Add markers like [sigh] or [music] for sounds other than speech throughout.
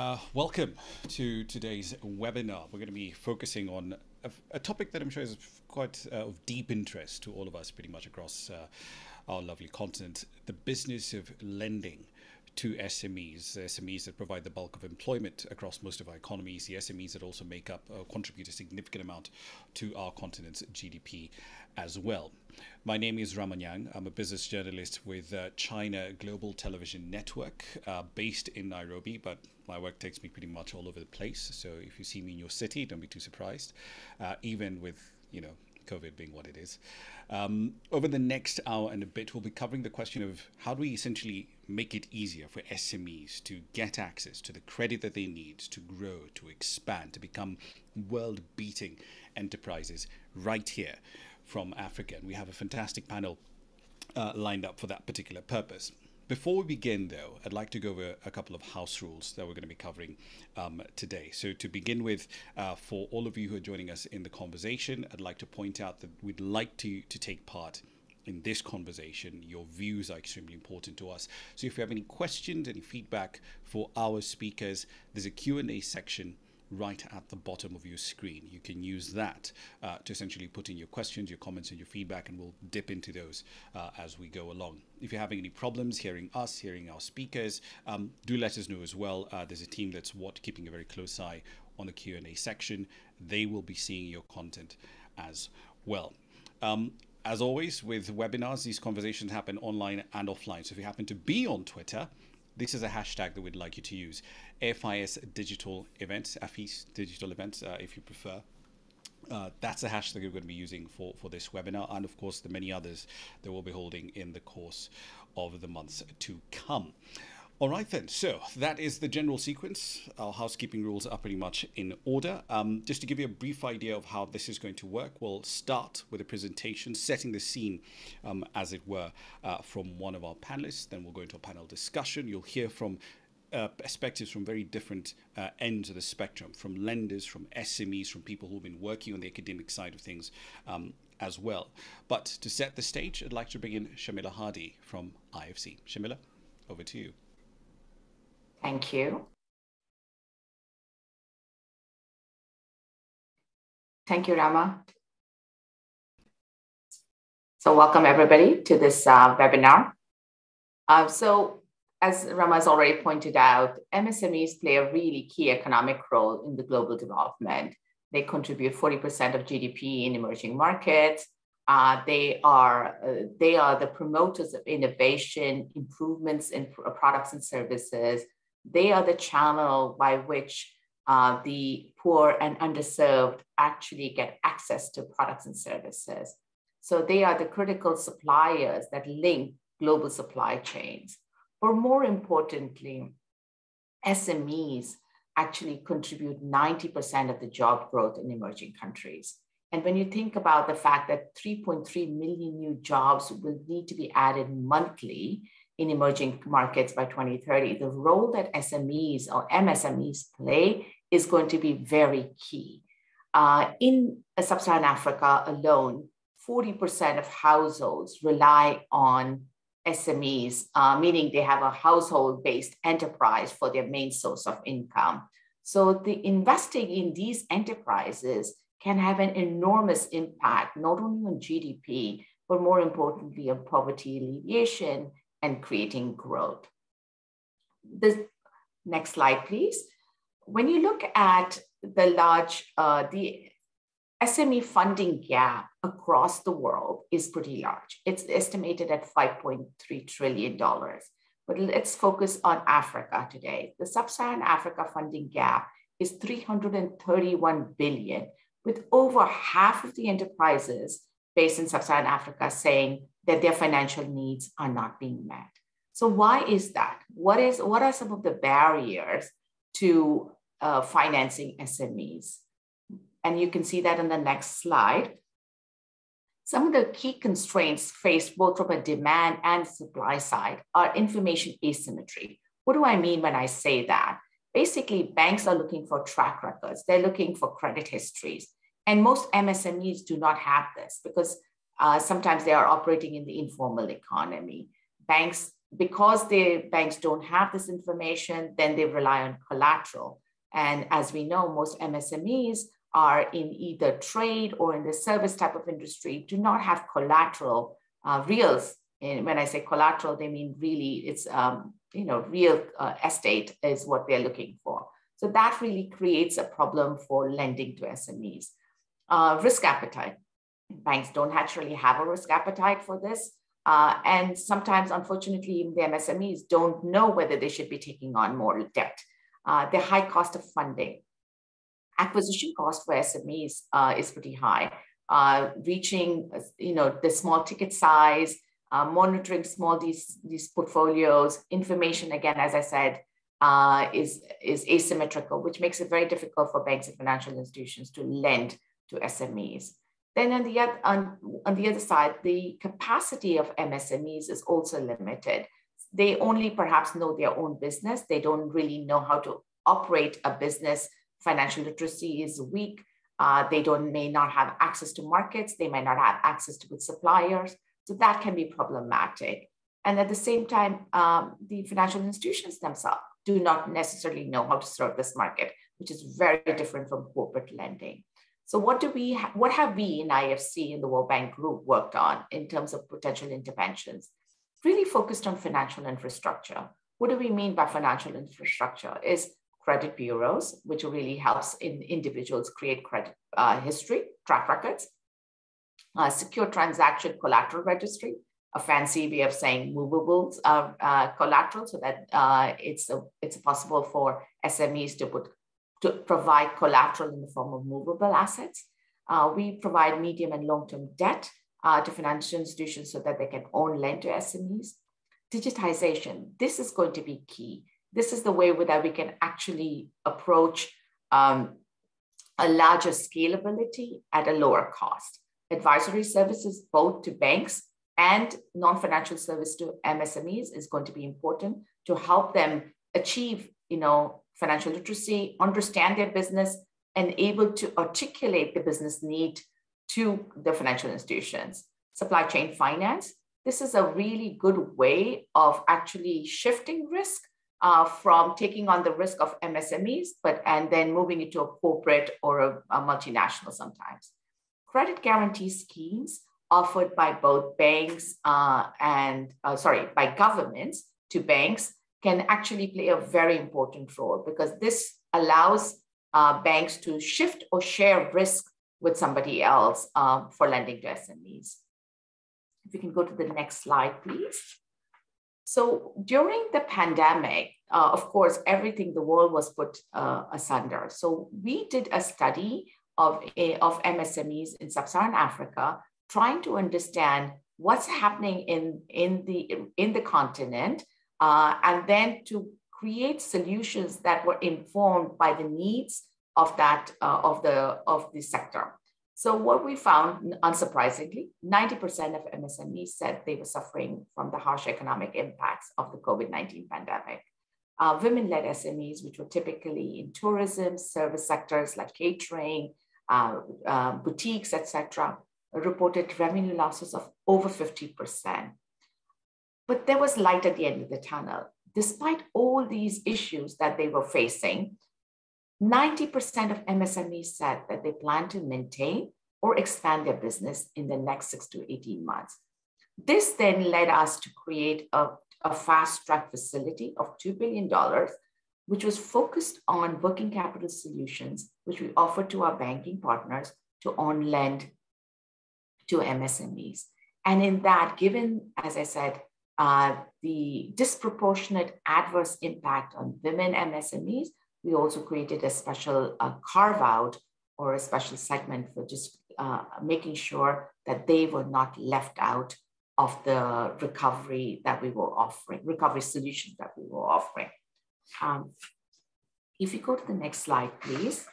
Uh, welcome to today's webinar. We're going to be focusing on a, a topic that I'm sure is quite uh, of deep interest to all of us, pretty much across uh, our lovely continent the business of lending to SMEs, SMEs that provide the bulk of employment across most of our economies, the SMEs that also make up, uh, contribute a significant amount to our continent's GDP as well. My name is Ramanyang. I'm a business journalist with uh, China Global Television Network, uh, based in Nairobi, but my work takes me pretty much all over the place. So if you see me in your city, don't be too surprised, uh, even with, you know, COVID being what it is. Um, over the next hour and a bit, we'll be covering the question of how do we essentially make it easier for SMEs to get access to the credit that they need to grow, to expand, to become world beating enterprises right here from Africa. And we have a fantastic panel uh, lined up for that particular purpose. Before we begin, though, I'd like to go over a couple of house rules that we're going to be covering um, today. So, to begin with, uh, for all of you who are joining us in the conversation, I'd like to point out that we'd like to, to take part in this conversation. Your views are extremely important to us. So, if you have any questions, any feedback for our speakers, there's a Q&A section right at the bottom of your screen. You can use that uh, to essentially put in your questions, your comments, and your feedback, and we'll dip into those uh, as we go along. If you're having any problems hearing us, hearing our speakers, um, do let us know as well. Uh, there's a team that's what keeping a very close eye on the Q&A section. They will be seeing your content as well. Um, as always, with webinars, these conversations happen online and offline. So if you happen to be on Twitter, this is a hashtag that we'd like you to use. FIS Digital Events, FIS Digital Events, uh, if you prefer. Uh, that's the hashtag we're going to be using for, for this webinar, and of course, the many others that we'll be holding in the course of the months to come. All right, then. So that is the general sequence. Our housekeeping rules are pretty much in order. Um, just to give you a brief idea of how this is going to work, we'll start with a presentation, setting the scene, um, as it were, uh, from one of our panelists. Then we'll go into a panel discussion. You'll hear from uh, perspectives from very different uh, ends of the spectrum, from lenders, from SMEs, from people who've been working on the academic side of things um, as well. But to set the stage, I'd like to bring in Sharmila Hardy from IFC. Sharmila, over to you. Thank you. Thank you, Rama. So welcome everybody to this uh, webinar. Uh, so as Rama has already pointed out, MSMEs play a really key economic role in the global development. They contribute 40% of GDP in emerging markets. Uh, they are uh, they are the promoters of innovation, improvements in products and services, they are the channel by which uh, the poor and underserved actually get access to products and services. So they are the critical suppliers that link global supply chains. Or more importantly, SMEs actually contribute 90% of the job growth in emerging countries. And when you think about the fact that 3.3 million new jobs will need to be added monthly in emerging markets by 2030, the role that SMEs or MSMEs play is going to be very key. Uh, in sub Saharan Africa alone, 40% of households rely on SMEs, uh, meaning they have a household based enterprise for their main source of income. So, the investing in these enterprises can have an enormous impact, not only on GDP, but more importantly, on poverty alleviation and creating growth. The next slide, please. When you look at the large, uh, the SME funding gap across the world is pretty large. It's estimated at $5.3 trillion. But let's focus on Africa today. The sub-Saharan Africa funding gap is 331 billion, with over half of the enterprises based in sub-Saharan Africa saying that their financial needs are not being met. So why is that? What is what are some of the barriers to uh, financing SMEs? And you can see that in the next slide. Some of the key constraints faced both from a demand and supply side are information asymmetry. What do I mean when I say that? Basically, banks are looking for track records, they're looking for credit histories. And most MSMEs do not have this because uh, sometimes they are operating in the informal economy. Banks because the banks don't have this information, then they rely on collateral. And as we know, most MSMEs are in either trade or in the service type of industry, do not have collateral, uh, reals. And when I say collateral, they mean really it's, um, you know, real uh, estate is what they're looking for. So that really creates a problem for lending to SMEs. Uh, risk appetite. Banks don't naturally have a risk appetite for this. Uh, and sometimes, unfortunately, even the MSMEs don't know whether they should be taking on more debt. Uh, the high cost of funding. Acquisition cost for SMEs uh, is pretty high, uh, reaching you know the small ticket size, uh, monitoring small these, these portfolios, information again, as I said, uh, is, is asymmetrical, which makes it very difficult for banks and financial institutions to lend to SMEs. Then on the, other, on, on the other side, the capacity of MSMEs is also limited. They only perhaps know their own business. They don't really know how to operate a business. Financial literacy is weak. Uh, they don't may not have access to markets. They might not have access to good suppliers. So that can be problematic. And at the same time, um, the financial institutions themselves do not necessarily know how to serve this market, which is very different from corporate lending. So what do we, ha- what have we in IFC in the World Bank Group worked on in terms of potential interventions? Really focused on financial infrastructure. What do we mean by financial infrastructure? Is credit bureaus, which really helps in individuals create credit uh, history, track records, uh, secure transaction collateral registry, a fancy way of saying movables uh, collateral so that uh, it's, a, it's possible for SMEs to put to provide collateral in the form of movable assets. Uh, we provide medium and long-term debt uh, to financial institutions so that they can own lend to SMEs. Digitization, this is going to be key. This is the way that we can actually approach um, a larger scalability at a lower cost. Advisory services, both to banks and non-financial service to MSMEs is going to be important to help them achieve, you know, financial literacy, understand their business, and able to articulate the business need to the financial institutions. Supply chain finance, this is a really good way of actually shifting risk uh, from taking on the risk of MSMEs, but and then moving it to a corporate or a, a multinational sometimes. Credit guarantee schemes offered by both banks uh, and, uh, sorry, by governments to banks can actually play a very important role because this allows uh, banks to shift or share risk with somebody else um, for lending to SMEs. If you can go to the next slide, please. So during the pandemic, uh, of course, everything, the world was put uh, asunder. So we did a study of, a, of MSMEs in sub-Saharan Africa trying to understand what's happening in, in, the, in the continent, uh, and then to create solutions that were informed by the needs of that uh, of the of the sector. So what we found, unsurprisingly, 90% of MSMEs said they were suffering from the harsh economic impacts of the COVID-19 pandemic. Uh, women-led SMEs, which were typically in tourism, service sectors like catering, uh, uh, boutiques, etc., reported revenue losses of over 50%. But there was light at the end of the tunnel. Despite all these issues that they were facing, 90% of MSMEs said that they plan to maintain or expand their business in the next six to 18 months. This then led us to create a, a fast track facility of $2 billion, which was focused on working capital solutions, which we offered to our banking partners to on lend to MSMEs. And in that, given, as I said, uh, the disproportionate adverse impact on women MSMEs, we also created a special uh, carve out or a special segment for just uh, making sure that they were not left out of the recovery that we were offering, recovery solutions that we were offering. Um, if you go to the next slide, please.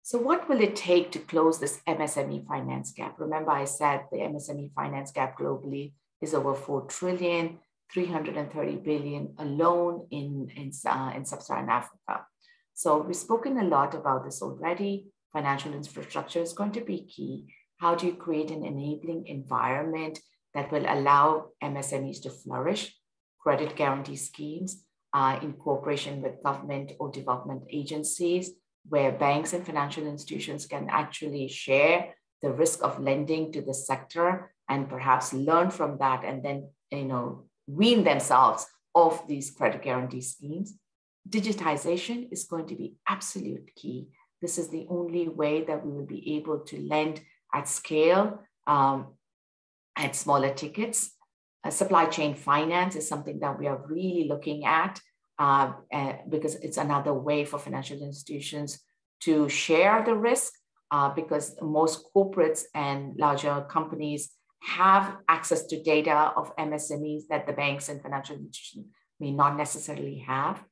So what will it take to close this MSME finance gap? Remember I said the MSME finance gap globally is over 4 trillion, 330 billion alone in, in, uh, in sub-Saharan Africa. So we've spoken a lot about this already. Financial infrastructure is going to be key. How do you create an enabling environment that will allow MSMEs to flourish? credit guarantee schemes uh, in cooperation with government or development agencies, where banks and financial institutions can actually share the risk of lending to the sector and perhaps learn from that and then you know wean themselves off these credit guarantee schemes. Digitization is going to be absolute key. This is the only way that we will be able to lend at scale um, at smaller tickets. Uh, supply chain finance is something that we are really looking at uh, uh, because it's another way for financial institutions to share the risk uh, because most corporates and larger companies have access to data of MSMEs that the banks and financial institutions may not necessarily have.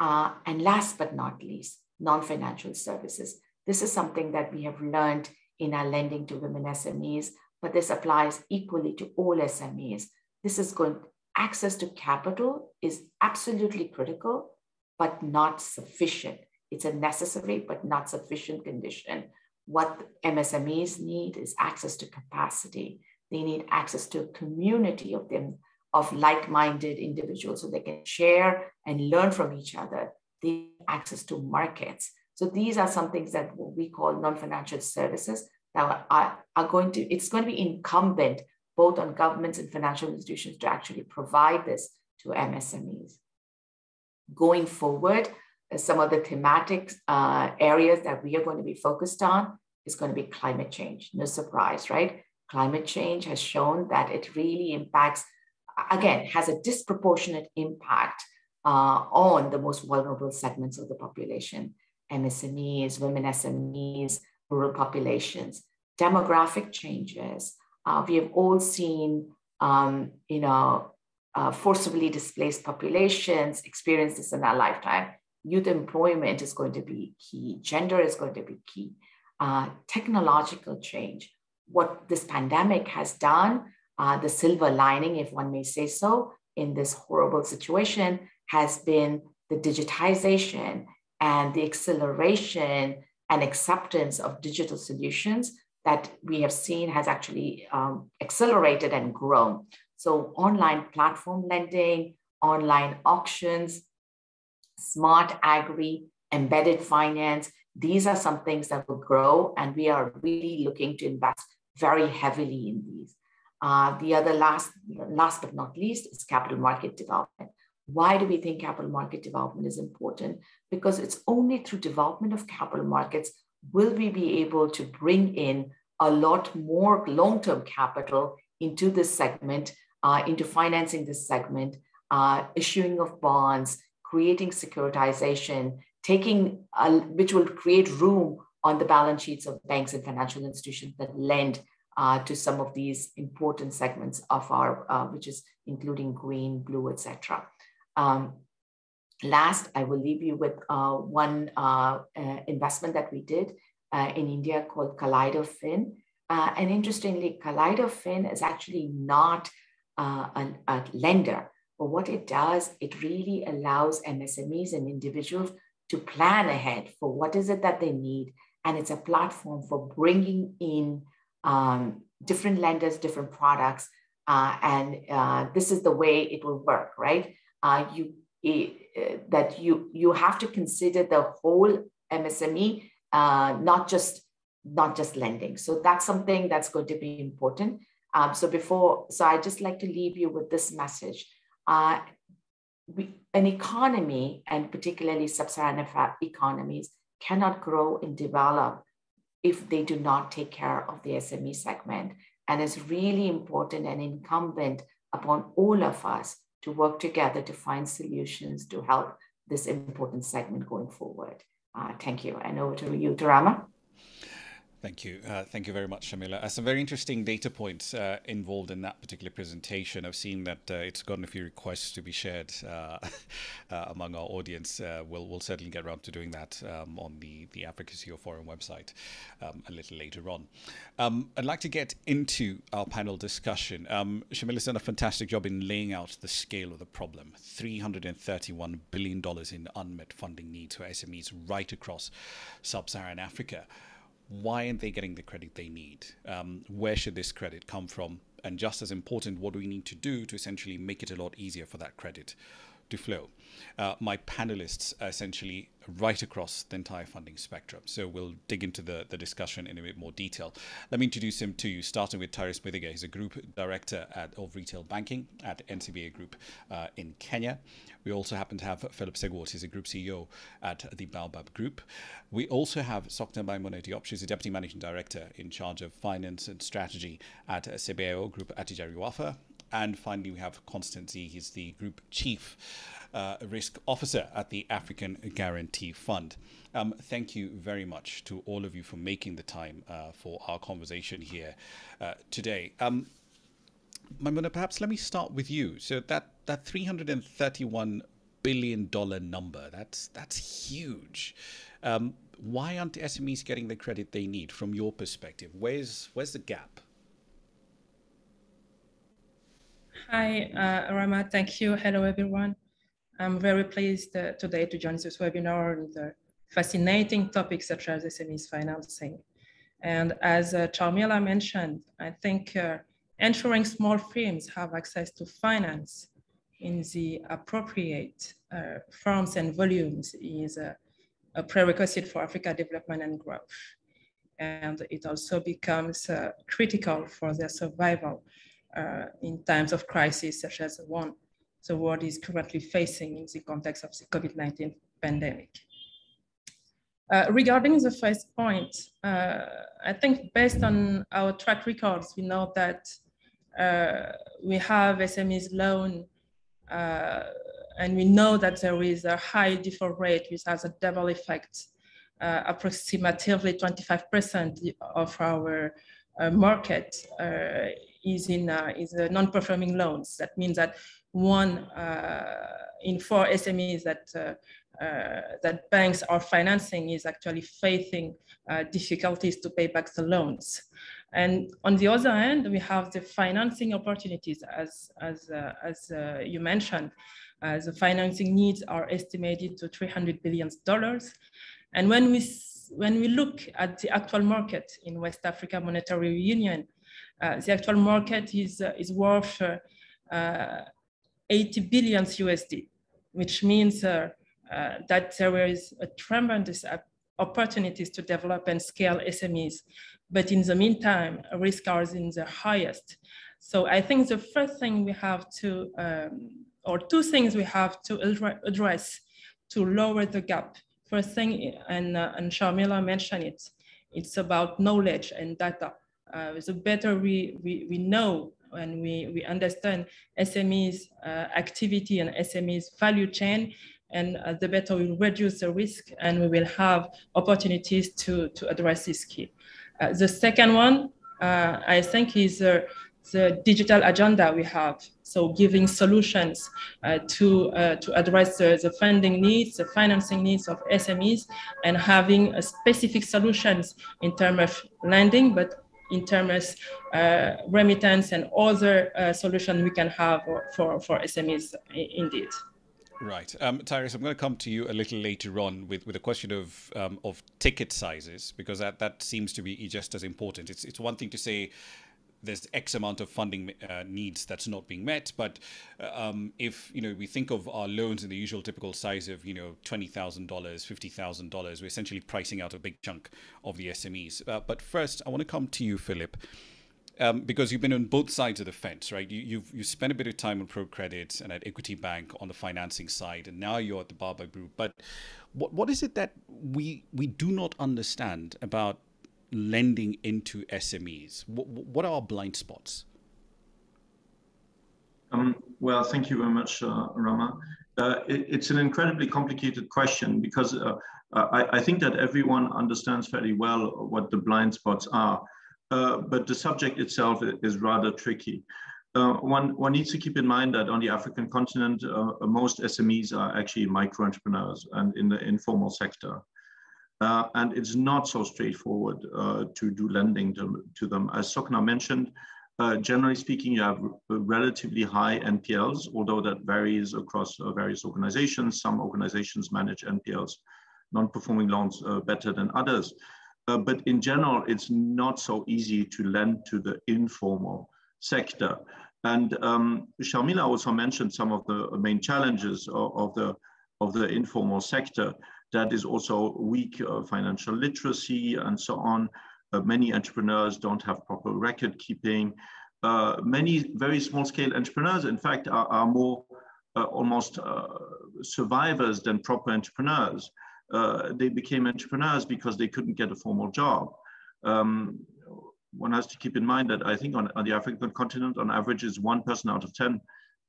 Uh, and last but not least, non-financial services. This is something that we have learned in our lending to women SMEs, but this applies equally to all SMEs. This is going, access to capital is absolutely critical, but not sufficient. It's a necessary but not sufficient condition. What MSMEs need is access to capacity. They need access to a community of them, of like-minded individuals so they can share and learn from each other. They need access to markets. So these are some things that we call non-financial services that are, are going to, it's going to be incumbent both on governments and financial institutions to actually provide this to MSMEs. Going forward, some of the thematic uh, areas that we are going to be focused on is going to be climate change. No surprise, right? Climate change has shown that it really impacts, again, has a disproportionate impact uh, on the most vulnerable segments of the population MSMEs, women SMEs, rural populations. Demographic changes. Uh, we have all seen, um, you know, uh, forcibly displaced populations experience this in our lifetime youth employment is going to be key, gender is going to be key, uh, technological change. What this pandemic has done, uh, the silver lining, if one may say so, in this horrible situation has been the digitization and the acceleration and acceptance of digital solutions that we have seen has actually um, accelerated and grown. So, online platform lending, online auctions, smart agri, embedded finance. These are some things that will grow, and we are really looking to invest very heavily in these. Uh, the other last, last but not least is capital market development. Why do we think capital market development is important? Because it's only through development of capital markets will we be able to bring in a lot more long-term capital into this segment, uh, into financing this segment, uh, issuing of bonds, creating securitization, taking which will create room on the balance sheets of banks and financial institutions that lend uh, to some of these important segments of our, uh, which is including green, blue, etc. Um, last, I will leave you with uh, one uh, uh, investment that we did uh, in India called KaleidoFin. and interestingly, KaleidoFin is actually not a, a lender. But what it does, it really allows MSMEs and individuals to plan ahead for what is it that they need. And it's a platform for bringing in um, different lenders, different products. Uh, and uh, this is the way it will work, right? Uh, you it, that you you have to consider the whole MSME, uh, not just not just lending. So that's something that's going to be important. Um, so before, so I just like to leave you with this message uh, we, an economy, and particularly sub-Saharan economies, cannot grow and develop if they do not take care of the SME segment. And it's really important and incumbent upon all of us to work together to find solutions to help this important segment going forward. Uh, thank you. And over to you, Tarama. Thank you. Uh, thank you very much, Sharmila. Uh, some very interesting data points uh, involved in that particular presentation. I've seen that uh, it's gotten a few requests to be shared uh, [laughs] uh, among our audience. we'll, we'll certainly get around to doing that um, on the, the Africa CEO Forum website um, a little later on. Um, I'd like to get into our panel discussion. Um, Sharmila's done a fantastic job in laying out the scale of the problem $331 billion in unmet funding needs for SMEs right across sub Saharan Africa why aren't they getting the credit they need? Um, where should this credit come from? And just as important, what do we need to do to essentially make it a lot easier for that credit to flow? Uh, my panelists essentially right across the entire funding spectrum. So we'll dig into the, the discussion in a bit more detail. Let me introduce him to you, starting with Tyrus Mithiga. He's a group director at, of retail banking at NCBA Group uh, in Kenya. We also happen to have Philip Segwart, he's a group CEO at the Baobab Group. We also have Sokna Diop, she's a deputy managing director in charge of finance and strategy at CBAO Group at Attijariwafa. And finally, we have Constance E. He's the group chief uh, risk officer at the African Guarantee Fund. Um, thank you very much to all of you for making the time uh, for our conversation here uh, today. Um, Maimuna, perhaps let me start with you. So that that 331 billion dollar number that's that's huge. Um, why aren't SMEs getting the credit they need from your perspective? Where's where's the gap? Hi, uh, Rama. Thank you. Hello, everyone. I'm very pleased uh, today to join this webinar on the fascinating topics such as SMEs financing. And as uh, Sharmila mentioned, I think uh, ensuring small firms have access to finance in the appropriate uh, forms and volumes is a, a, prerequisite for Africa development and growth. And it also becomes uh, critical for their survival uh, in times of crisis, such as the one the world is currently facing in the context of the COVID-19 pandemic. Uh, regarding the first point, uh, I think based on our track records, we know that uh, we have SMEs loan, uh, and we know that there is a high default rate, which has a double effect. Uh, approximately 25% of our uh, market is in is non-performing loans. That means that one in four SMEs that uh, that banks are financing is actually facing uh, difficulties to pay back the loans. And on the other hand, we have the financing opportunities, as, as, uh, as uh, you mentioned. Uh, the financing needs are estimated to $300 billion. And when we, when we look at the actual market in West Africa Monetary Union, uh, the actual market is, uh, is worth uh, 80 billion USD, which means that there is a tremendous opportunities to develop and scale SMEs but in the meantime, risk are in the highest. So I think the first thing we have to, um, or two things we have to address to lower the gap. First thing, and, uh, and Sharmila mentioned it, it's about knowledge and data. Uh, the better we, we, we know and we, we understand SMEs uh, activity and SMEs value chain, and uh, the better we reduce the risk and we will have opportunities to, to address this key. Uh, the second one, I think, is the digital agenda we have. So giving solutions uh, to, uh, to address the, the, funding needs, the financing needs of SMEs, and having specific solutions in terms of lending, but in terms of uh, remittance and other solutions we can have for, for SMEs indeed. Right. Um, Tyrus, I'm going to come to you a little later on with, with a question of um, of ticket sizes because that, that seems to be just as important. It's it's one thing to say there's X amount of funding uh, needs that's not being met, but uh, um, if you know we think of our loans in the usual typical size of you know twenty thousand dollars, fifty thousand dollars, we're essentially pricing out a big chunk of the SMEs. Uh, but first, I want to come to you, Philip um, because you've been on both sides of the fence, right? You, you've you spent a bit of time on ProCredit and at Equity Bank on the financing side, and now you're at the Baobab Group. But what what is it that we we do not understand about lending into SMEs? What, what are our blind spots? Um, well, thank you very much, uh, Rama. Uh, it, it's an incredibly complicated question because uh, I, I, think that everyone understands fairly well what the blind spots are. Uh, but the subject itself is rather tricky. Uh, one, one needs to keep in mind that on the African continent, uh, most SMEs are actually micro entrepreneurs and in the informal sector. Uh, and it's not so straightforward uh, to do lending to, to them. As Sokna mentioned, generally speaking, you have relatively high NPLs, although that varies across various organizations. Some organizations manage NPLs, non-performing loans better than others. Uh, but in general, it's not so easy to lend to the informal sector. And um, Sharmila also mentioned some of the main challenges of, of the of the informal sector. That is also weak uh, financial literacy and so on. Uh, many entrepreneurs don't have proper record keeping. Uh, many very small scale entrepreneurs, in fact, are, are more almost survivors than proper entrepreneurs. They became entrepreneurs because they couldn't get a formal job. Um, one has to keep in mind that I think on, on, the African continent, on average, is one person out of 10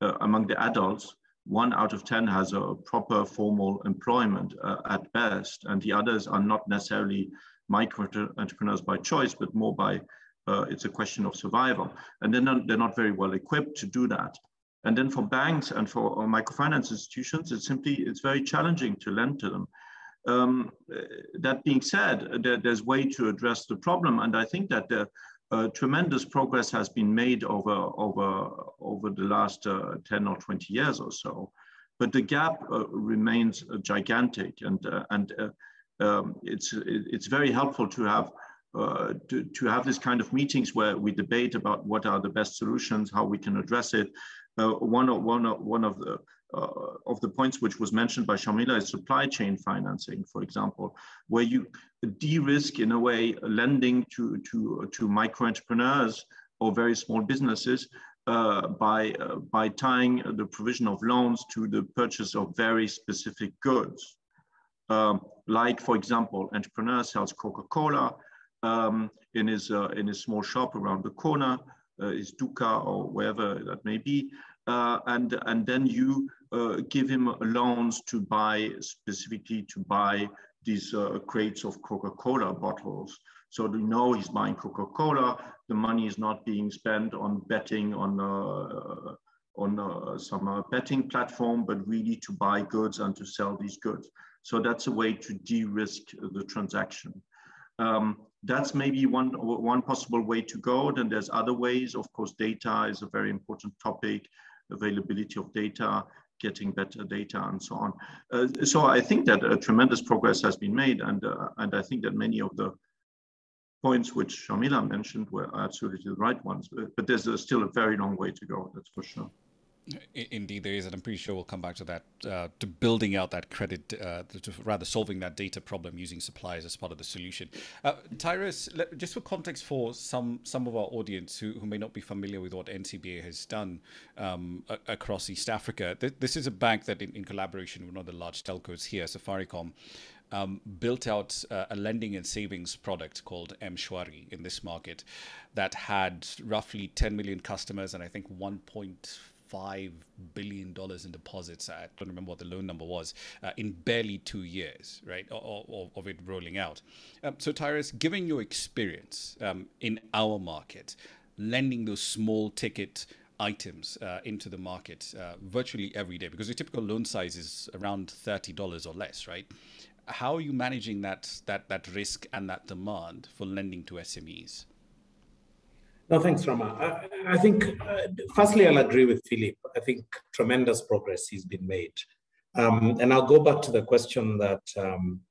uh, among the adults, one out of 10 has a proper formal employment uh, at best, and the others are not necessarily micro entrepreneurs by choice, but more by uh, it's a question of survival. And then they're, they're not very well equipped to do that. And then for banks and for uh, microfinance institutions, it's simply, it's very challenging to lend to them. Um, that being said, there, there's way to address the problem. And I think that the, uh, tremendous progress has been made over, over, over the last uh, 10 or 20 years or so. But the gap uh, remains uh, gigantic. And, uh, and uh, um, it's, it's very helpful to have to, to have this kind of meetings where we debate about what are the best solutions, how we can address it. One, of, one, of, one of the uh, of the points which was mentioned by Sharmila is supply chain financing, for example, where you de-risk in a way lending to, to, to micro entrepreneurs or very small businesses uh, by, uh, by tying the provision of loans to the purchase of very specific goods. Um, like, for example, entrepreneur sells Coca-Cola um, in, his, uh, in his small shop around the corner, uh, his Duka or wherever that may be, uh, and, and then you uh, give him loans to buy, specifically to buy these uh, crates of Coca-Cola bottles. So you know he's buying Coca-Cola, the money is not being spent on betting on, uh, on uh, some uh, betting platform, but really to buy goods and to sell these goods. So that's a way to de-risk the transaction. Um, that's maybe one, one possible way to go. Then there's other ways. Of course, data is a very important topic availability of data, getting better data and so on. Uh, so I think that a tremendous progress has been made and, uh, and I think that many of the points which Sharmila mentioned were absolutely the right ones, but, but there's a, still a very long way to go, that's for sure. Indeed, there is, and I'm pretty sure we'll come back to that, uh, to building out that credit, uh, to rather solving that data problem using suppliers as part of the solution. Uh, Tyrus, just for context for some some of our audience who, who may not be familiar with what NCBA has done um, across East Africa, th- this is a bank that, in, in, collaboration with one of the large telcos here, Safaricom, um, built out uh, a lending and savings product called M-Shwari in this market that had roughly 10 million customers and I think 1.5 five billion dollars in deposits. I don't remember what the loan number was uh, in barely two years, right, of it rolling out. Um, so, Tyrus, given your experience um, in our market, lending those small ticket items uh, into the market uh, virtually every day, because your typical loan size is around thirty dollars or less, right? How are you managing that that that risk and that demand for lending to SMEs? No, thanks, Rama. I, I think, uh, firstly, I'll agree with Philip. I think tremendous progress has been made. Um, and I'll go back to the question that um,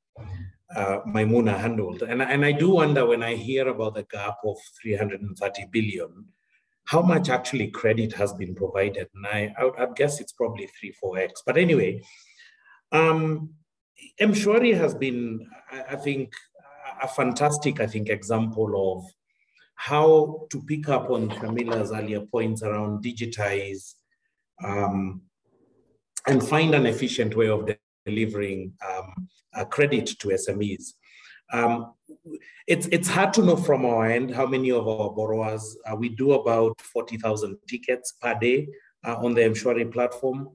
uh, Maimuna handled. And, and I do wonder when I hear about the gap of 330 billion, how much actually credit has been provided? And I, I would guess it's probably three, four X. But anyway, um, M-Shwari has been, I, I think, a fantastic, I think, example of how to pick up on Camilla's earlier points around digitize um, and find an efficient way of delivering um, credit to SMEs. Um, it's, it's hard to know from our end how many of our borrowers, uh, we do about 40,000 tickets per day uh, on the M-Shwari platform.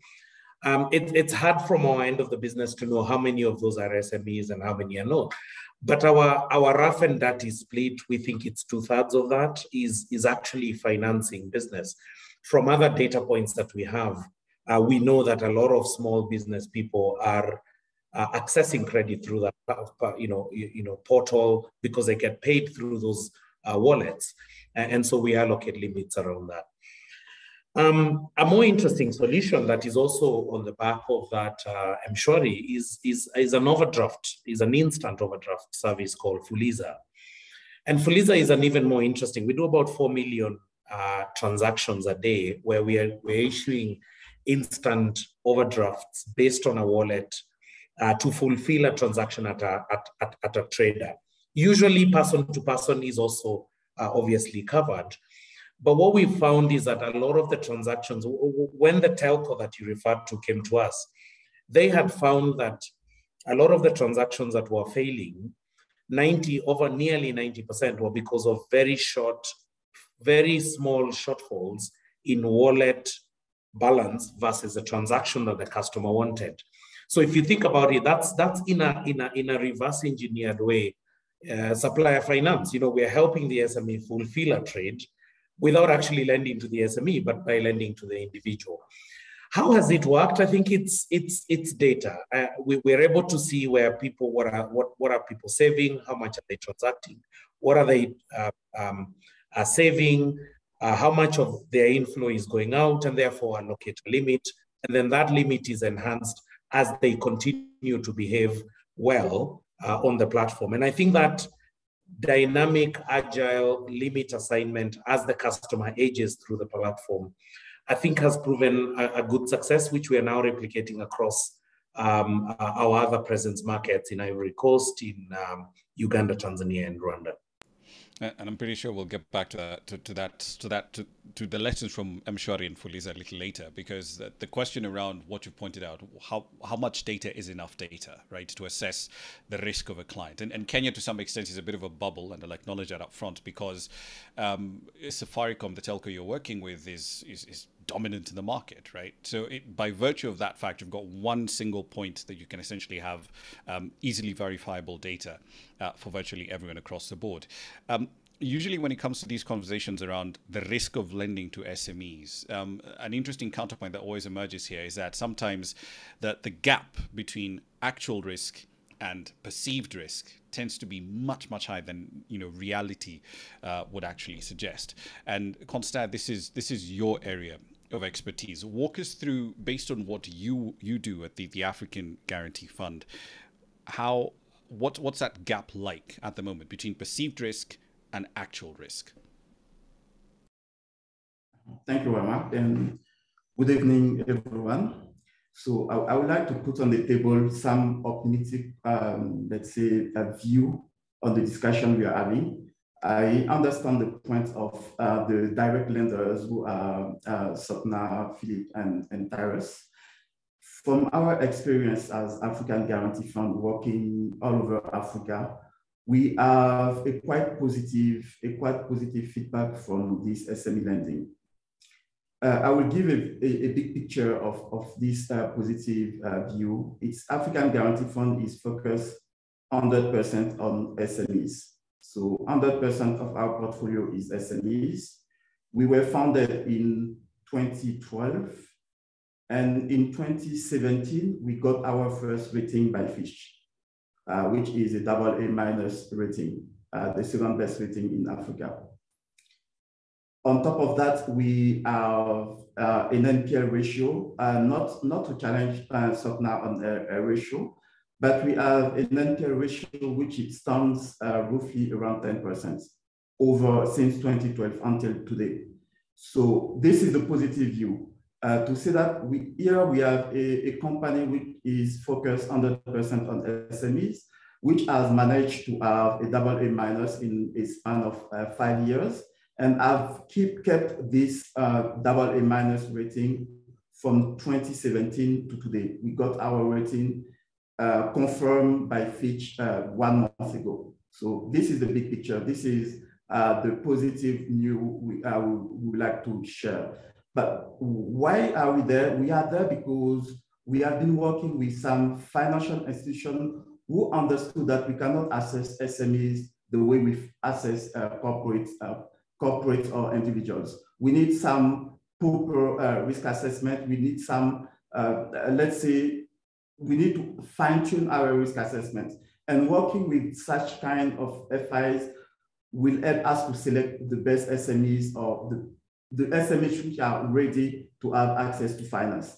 Um, it, it's hard from our end of the business to know how many of those are SMEs and how many are not. But our, our rough and dirty split, we think it's two thirds of that is, is actually financing business. From other data points that we have, uh, we know that a lot of small business people are uh, accessing credit through that uh, you know, you, you, know, portal because they get paid through those uh, wallets. And so we allocate limits around that. Um, a more interesting solution that is also on the back of that uh, M-Shwari is, is, is an overdraft, is an instant overdraft service called Fuliza. And Fuliza is an even more interesting. We do about 4 million uh, transactions a day where we are we're issuing instant overdrafts based on a wallet uh, to fulfill a transaction at a, at, at, at a trader. Usually person to person is also uh, obviously covered. But what we found is that a lot of the transactions, when the telco that you referred to came to us, they had found that a lot of the transactions that were failing, 90 over nearly 90% were because of very short, very small shortfalls in wallet balance versus the transaction that the customer wanted. So if you think about it, that's that's in a in a in a reverse engineered way, uh, supplier finance. You know, we're helping the SME fulfill a trade without actually lending to the SME, but by lending to the individual. How has it worked? I think it's it's it's data. Uh, we, we're able to see where people what are what what are people saving, how much are they transacting, what are they uh, um, are saving, uh, how much of their inflow is going out, and therefore allocate a limit, and then that limit is enhanced as they continue to behave well uh, on the platform. And I think that dynamic, agile limit assignment as the customer ages through the platform, I think has proven a, a good success, which we are now replicating across um, our other presence markets in Ivory Coast, in um, Uganda, Tanzania, and Rwanda and I'm pretty sure we'll get back to that to, to that to that to, to the lessons from M-Shwari and Fuliza a little later because the, the, question around what you pointed out how how much data is enough data right to assess the risk of a client? And, and Kenya to some extent is a bit of a bubble and I'll acknowledge that up front because um, Safaricom the telco you're working with is is, is dominant in the market, right? So it, by virtue of that fact, you've got one single point that you can essentially have um, easily verifiable data uh, for virtually everyone across the board. Um, usually when it comes to these conversations around the risk of lending to SMEs, um, an interesting counterpoint that always emerges here is that sometimes that the gap between actual risk and perceived risk tends to be much much higher than you know reality uh, would actually suggest. And Constant, this is this is your area of expertise. Walk us through, based on what you you do at the, the African Guarantee Fund, how what what's that gap like at the moment between perceived risk and actual risk? Thank you, Rama, and good evening, everyone. So I, I, would like to put on the table some optimistic, um, let's say, a view on the discussion we are having. I understand the point of uh, the direct lenders who are uh, Sokna, Philip, and, and Tyrus. From our experience as African Guarantee Fund working all over Africa, we have a quite positive, a quite positive feedback from this SME lending. Uh, I will give a, a, a, big picture of, of this uh, positive uh, view. Its African Guarantee Fund is focused 100% on SMEs. So 100% of our portfolio is SMEs. We were founded in 2012. And in 2017, we got our first rating by Fitch, uh, which is a double A minus rating, uh, the second best rating in Africa. On top of that, we have uh, an NPL ratio, uh, not, not to challenge uh, Sokna on a, a ratio, but we have an NPL ratio which stands uh, roughly around 10% over since 2012 until today. So this is the positive view. Uh, to say that we here we have a, a company which is focused 100% on SMEs, which has managed to have a double A minus in a span of uh, five years, and have keep kept this uh, double A minus rating from 2017 to today. We got our rating uh, confirmed by Fitch uh, one month ago. So this is the big picture. This is uh, the positive news we, uh, we would like to share. But why are we there? We are there because we have been working with some financial institutions who understood that we cannot assess SMEs the way we assess uh, corporate, uh, corporate or individuals. We need some proper uh, risk assessment. We need some, uh, let's say, we need to fine tune our risk assessment. And working with such kind of FIs will help us to select the best SMEs or the the SMEs which are ready to have access to finance.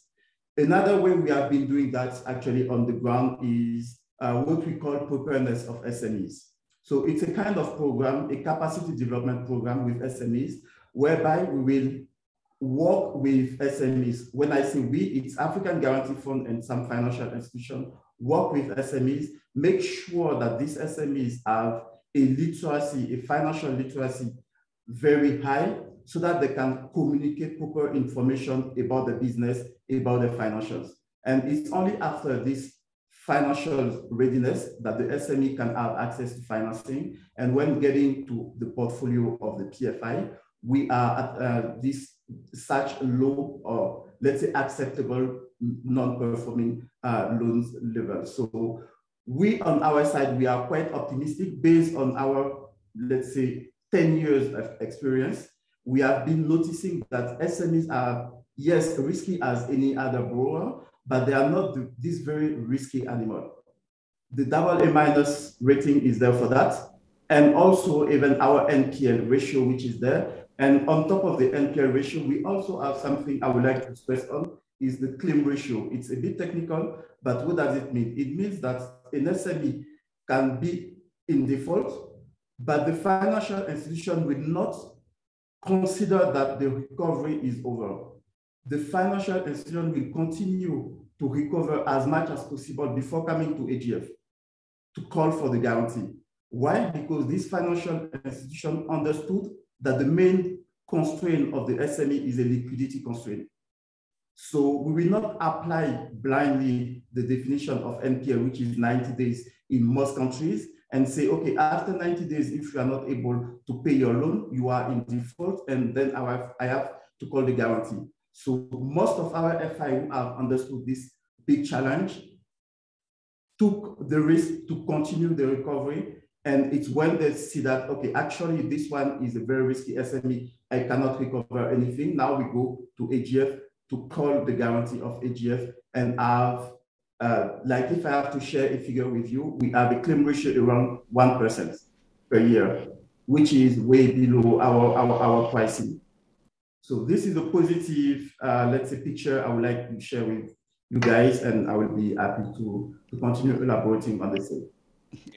Another way we have been doing that actually on the ground is uh, what we call preparedness of SMEs. So it's a kind of program, a capacity development program with SMEs, whereby we will work with SMEs. When I say we, it's African Guarantee Fund and some financial institution work with SMEs, make sure that these SMEs have a literacy, a financial literacy very high so that they can communicate proper information about the business, about the financials. And it's only after this financial readiness that the SME can have access to financing. And when getting to the portfolio of the PFI, we are at uh, this such low or let's say acceptable non-performing uh, loans level. So we on our side, we are quite optimistic based on our, let's say, 10 years of experience. We have been noticing that SMEs are, yes, risky as any other borrower, but they are not the, this very risky animal. The double A minus rating is there for that. And also even our NPL ratio, which is there. And on top of the NPL ratio, we also have something I would like to stress on is the claim ratio. It's a bit technical, but what does it mean? It means that an SME can be in default, but the financial institution will not consider that the recovery is over. The financial institution will continue to recover as much as possible before coming to AGF to call for the guarantee. Why? Because this financial institution understood that the main constraint of the SME is a liquidity constraint. So we will not apply blindly the definition of NPL, which is 90 days in most countries, and say, okay, after 90 days, if you are not able to pay your loan, you are in default, and then I have, I have to call the guarantee. So most of our FI who have understood this big challenge took the risk to continue the recovery. And it's when they see that, okay, actually this one is a very risky SME. I cannot recover anything. Now we go to AGF to call the guarantee of AGF and have, uh, like if I have to share a figure with you, we have a claim ratio around 1% per year, which is way below our, our, our pricing. So this is a positive, uh, let's say, picture I would like to share with you guys, and I will be happy to, to continue elaborating on the same.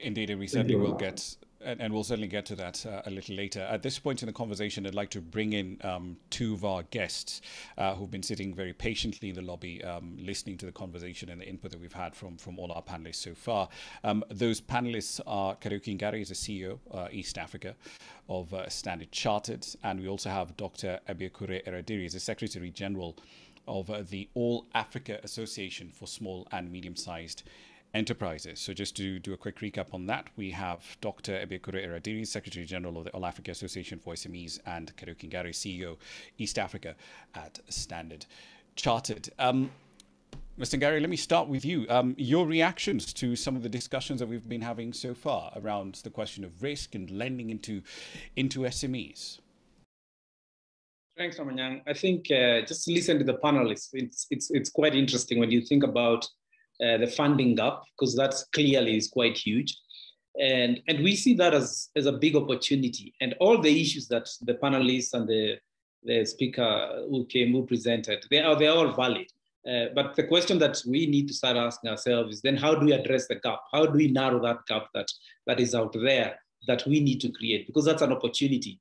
Indeed, and we certainly will get and, and, we'll certainly get to that uh, a little later. At this point in the conversation, I'd like to bring in um, two of our guests uh, who've been sitting very patiently in the lobby, um, listening to the conversation and the input that we've had from, from all our panelists so far. Um, those panelists are Kariuki Ngari, is the CEO, uh, East Africa of uh, Standard Chartered, and we also have Dr. Ebiakure Eradiri, is the Secretary General of uh, the All Africa Association for Small and Medium-Sized enterprises. So just to do a quick recap on that, we have Dr. Ebiakure Eradiri, Secretary General of the All Africa Association for SMEs, and Kariuki Ngari, CEO, East Africa at Standard Chartered. Um, Mr. Ngari, let me start with you. Um, your reactions to some of the discussions that we've been having so far around the question of risk and lending into into SMEs. Thanks, Ramanyang. I think uh, just to listen to the panelists. It's, it's, it's quite interesting when you think about uh, the funding gap, because that's clearly is quite huge. And, and we see that as, as a big opportunity. And all the issues that the panelists and the, the speaker who came, who presented, they are, they are all valid. Uh, but the question that we need to start asking ourselves is then how do we address the gap? How do we narrow that gap that, that is out there that we need to create? Because that's an opportunity.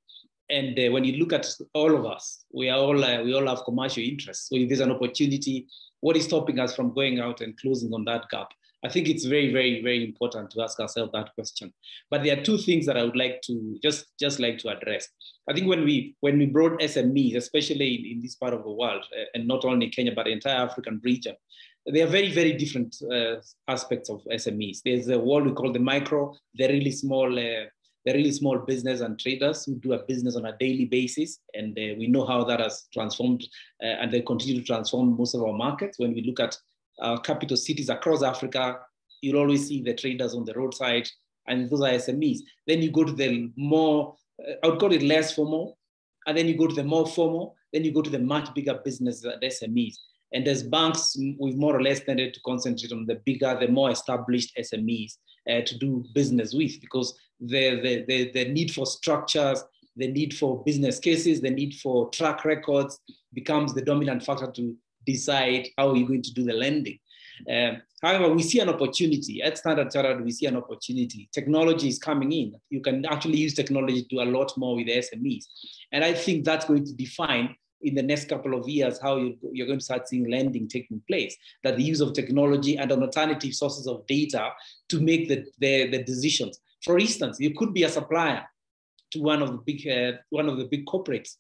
And uh, when you look at all of us, we are all uh, we all have commercial interests. So if there's an opportunity what is stopping us from going out and closing on that gap? I think it's very, very, very important to ask ourselves that question. But there are two things that I would like to just, just like to address. I think when we when we brought SMEs, especially in, in this part of the world, uh, and not only Kenya but the entire African region, there are very, very different uh, aspects of SMEs. There's a what we call the micro, the really small uh, the really small business and traders who do a business on a daily basis. And uh, we know how that has transformed uh, and they continue to transform most of our markets. When we look at capital cities across Africa, you'll always see the traders on the roadside, and those are SMEs. Then you go to the more, uh, I would call it less formal, and then you go to the more formal, then you go to the much bigger business, the SMEs. And as banks, we've more or less tended to concentrate on the bigger, the more established SMEs uh, to do business with because the, the, the, the, need for structures the need for business cases, the need for track records becomes the dominant factor to decide how you're going to do the lending. Um, however, we see an opportunity at Standard Chartered. We see an opportunity. Technology is coming in. You can actually use technology to do a lot more with the SMEs, and I think that's going to define in the next couple of years how you're, you're going to start seeing lending taking place. That the use of technology and alternative sources of data to make the, the, the decisions. For instance, you could be a supplier to one of the big uh, one of the big corporates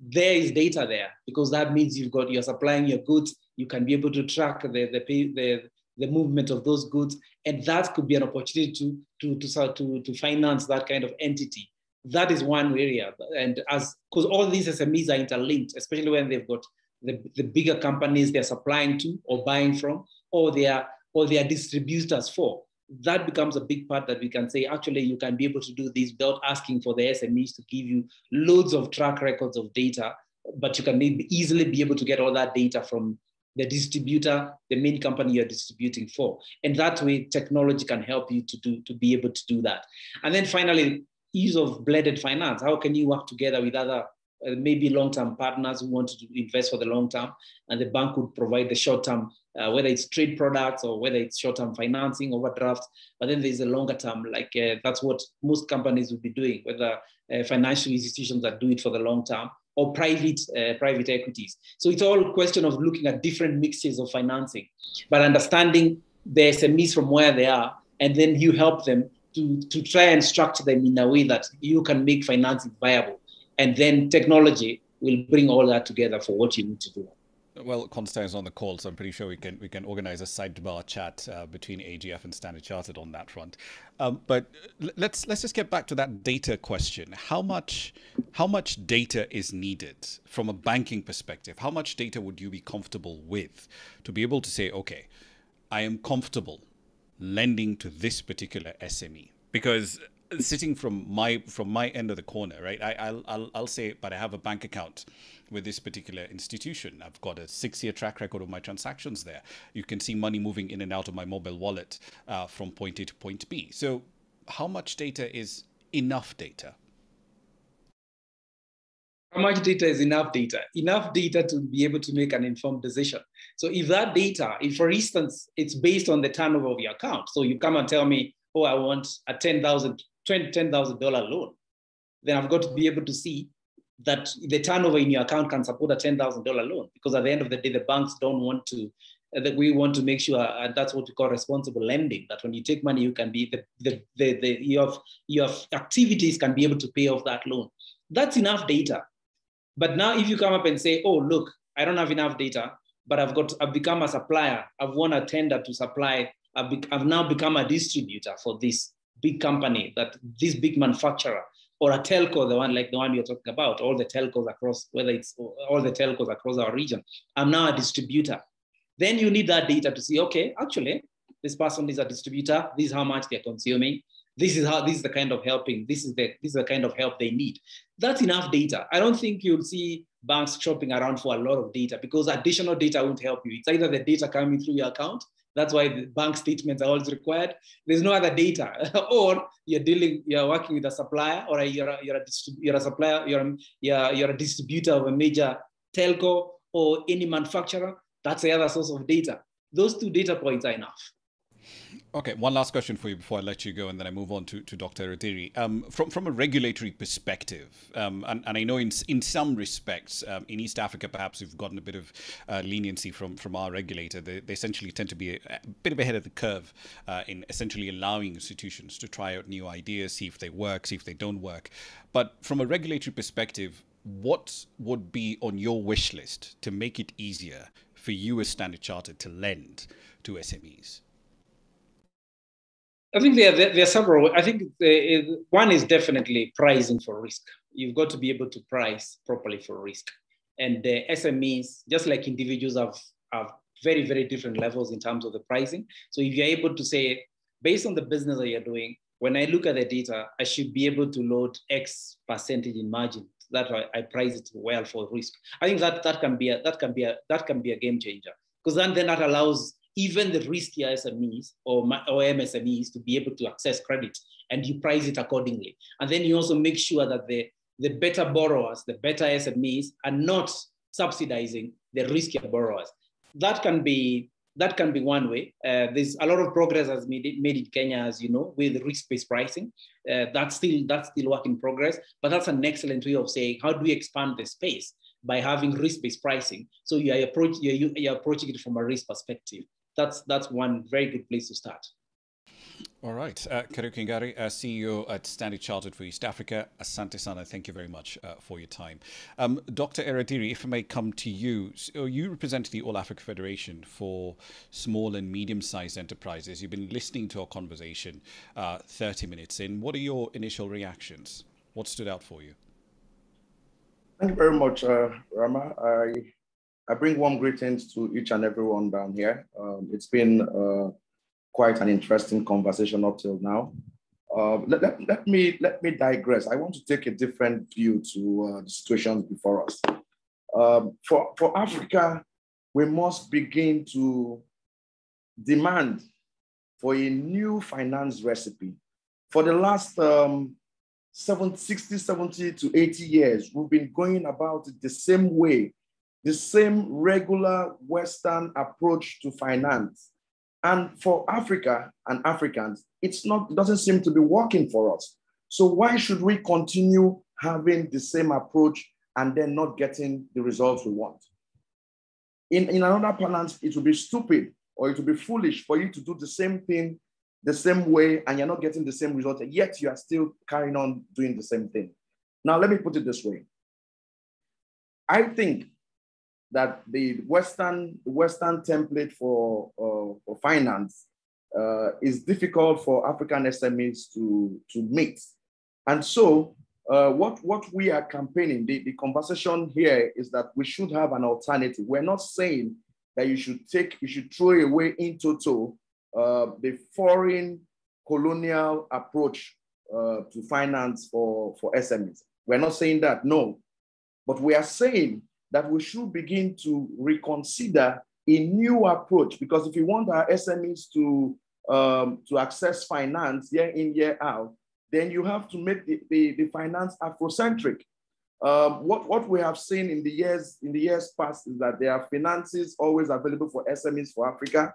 there is data there because that means you've got you're supplying your goods you can be able to track the the the, the movement of those goods and that could be an opportunity to to to to, to finance that kind of entity that is one area and as because all these smes are interlinked especially when they've got the, the bigger companies they're supplying to or buying from or they are or they are distributors for that becomes a big part that we can say actually you can be able to do this without asking for the SMEs to give you loads of track records of data, but you can easily be able to get all that data from the distributor, the main company you're distributing for. And that way technology can help you to do to be able to do that. And then finally, use of blended finance. How can you work together with other uh, maybe long-term partners who want to invest for the long term, and the bank would provide the short-term, uh, whether it's trade products or whether it's short-term financing, overdrafts. But then there's a longer term, like uh, that's what most companies would be doing, whether uh, financial institutions that do it for the long term or private uh, private equities. So it's all a question of looking at different mixes of financing, but understanding the SMEs from where they are, and then you help them to, to try and structure them in a way that you can make financing viable and then technology will bring all that together for what you need to do. Well, Constance is on the call, so I'm pretty sure we can we can organize a sidebar chat uh, between AGF and Standard Chartered on that front. Um, but let's let's just get back to that data question. How much how much data is needed from a banking perspective? How much data would you be comfortable with to be able to say, okay, I am comfortable lending to this particular SME? Because sitting from my from my end of the corner, right? I, I'll, I'll I'll say, but I have a bank account with this particular institution. I've got a six-year track record of my transactions there. You can see money moving in and out of my mobile wallet uh, from point A to point B. So, how much data is enough data? How much data is enough data? Enough data to be able to make an informed decision. So, if that data, if for instance, it's based on the turnover of your account, so you come and tell me, oh, I want a 10,000 $10,000 loan, then I've got to be able to see that the turnover in your account can support a $10,000 loan because at the end of the day, the banks don't want to, uh, that we want to make sure, and that's what we call responsible lending, that when you take money, you can be, the, the, the, the, your, your activities can be able to pay off that loan. That's enough data. But now if you come up and say, oh, look, I don't have enough data, but I've got, I've become a supplier, I've won a tender to supply, I've, be, I've now become a distributor for this big company, that this big manufacturer, or a telco, the one like the one you're talking about, all the telcos across, whether it's all the telcos across our region, I'm now a distributor. Then you need that data to see, okay, actually, this person is a distributor, this is how much they're consuming, this is how this is the kind of helping, this is the this is the kind of help they need. That's enough data. I don't think you'll see banks shopping around for a lot of data because additional data won't help you. It's either the data coming through your account that's why the bank statements are always required. There's no other data, [laughs] or you're dealing, you're working with a supplier, or you're a, you're a, you're a supplier, you're a, you're, you're a distributor of a major telco or any manufacturer. That's the other source of data. Those two data points are enough. Okay, one last question for you before I let you go, and then I move on to, to Dr. Adiri. Um, from from a regulatory perspective, um, and, and I know in in some respects um, in East Africa, perhaps we've gotten a bit of uh, leniency from from our regulator. They, they essentially tend to be a, a, bit of ahead of the curve uh, in essentially allowing institutions to try out new ideas, see if they work, see if they don't work. But from a regulatory perspective, what would be on your wish list to make it easier for you as Standard Chartered to lend to SMEs? I think there, there, there, are several. I think one is definitely pricing for risk. You've got to be able to price properly for risk. And the SMEs, just like individuals, have, have very, very different levels in terms of the pricing. So if you're able to say, based on the business that you're doing, when I look at the data, I should be able to load X percentage in margin. That I, I price it well for risk. I think that that can be a that can be a that can be a game changer because then, then that allows even the riskier SMEs or, or MSMEs to be able to access credit and you price it accordingly. And then you also make sure that the, the better borrowers, the better SMEs, are not subsidizing the riskier borrowers. That can be that can be one way. Uh, there's a lot of progress has made, it, made in Kenya, as you know, with risk-based pricing. Uh, that's still that's still work in progress, but that's an excellent way of saying how do we expand the space by having risk-based pricing. So you are approach you're, you're approaching it from a risk perspective. That's that's one very good place to start. All right. Uh, Kariuki Ngari, uh, CEO at Standard Chartered for East Africa. Asante Sana, thank you very much uh, for your time. Um, Dr. Eradiri, if I may come to you. So you represent the All Africa Federation for Small and Medium Sized Enterprises. You've been listening to our conversation uh, 30 minutes in. What are your initial reactions? What stood out for you? Thank you very much, uh, Rama. I, I bring warm greetings to each and everyone down here. Um, it's been uh, quite an interesting conversation up till now. Uh, let, let, let, me, let me digress. I want to take a different view to uh, the situations before us. Um, for, for Africa, we must begin to demand for a new finance recipe. For the last um, 70, 60, 70 to 80 years, we've been going about it the same way, the same regular Western approach to finance. And for Africa and Africans, it's not, it doesn't seem to be working for us. So why should we continue having the same approach and then not getting the results we want? In, in another balance, it would be stupid or it would be foolish for you to do the same thing the same way and you're not getting the same result, yet you are still carrying on doing the same thing. Now, let me put it this way. I think that the Western, Western template for, uh, for finance uh, is difficult for African SMEs to, to meet. And so uh, what, what we are campaigning, the, the conversation here is that we should have an alternative. We're not saying that you should take, you should throw away in total uh, the foreign colonial approach uh, to finance for, for SMEs. We're not saying that, no. But we are saying that we should begin to reconsider a new approach because if you want our SMEs to, um, to access finance year in, year out, then you have to make the, the, the finance Afrocentric. Um, what, what we have seen in the years in the years past is that there are finances always available for SMEs for Africa,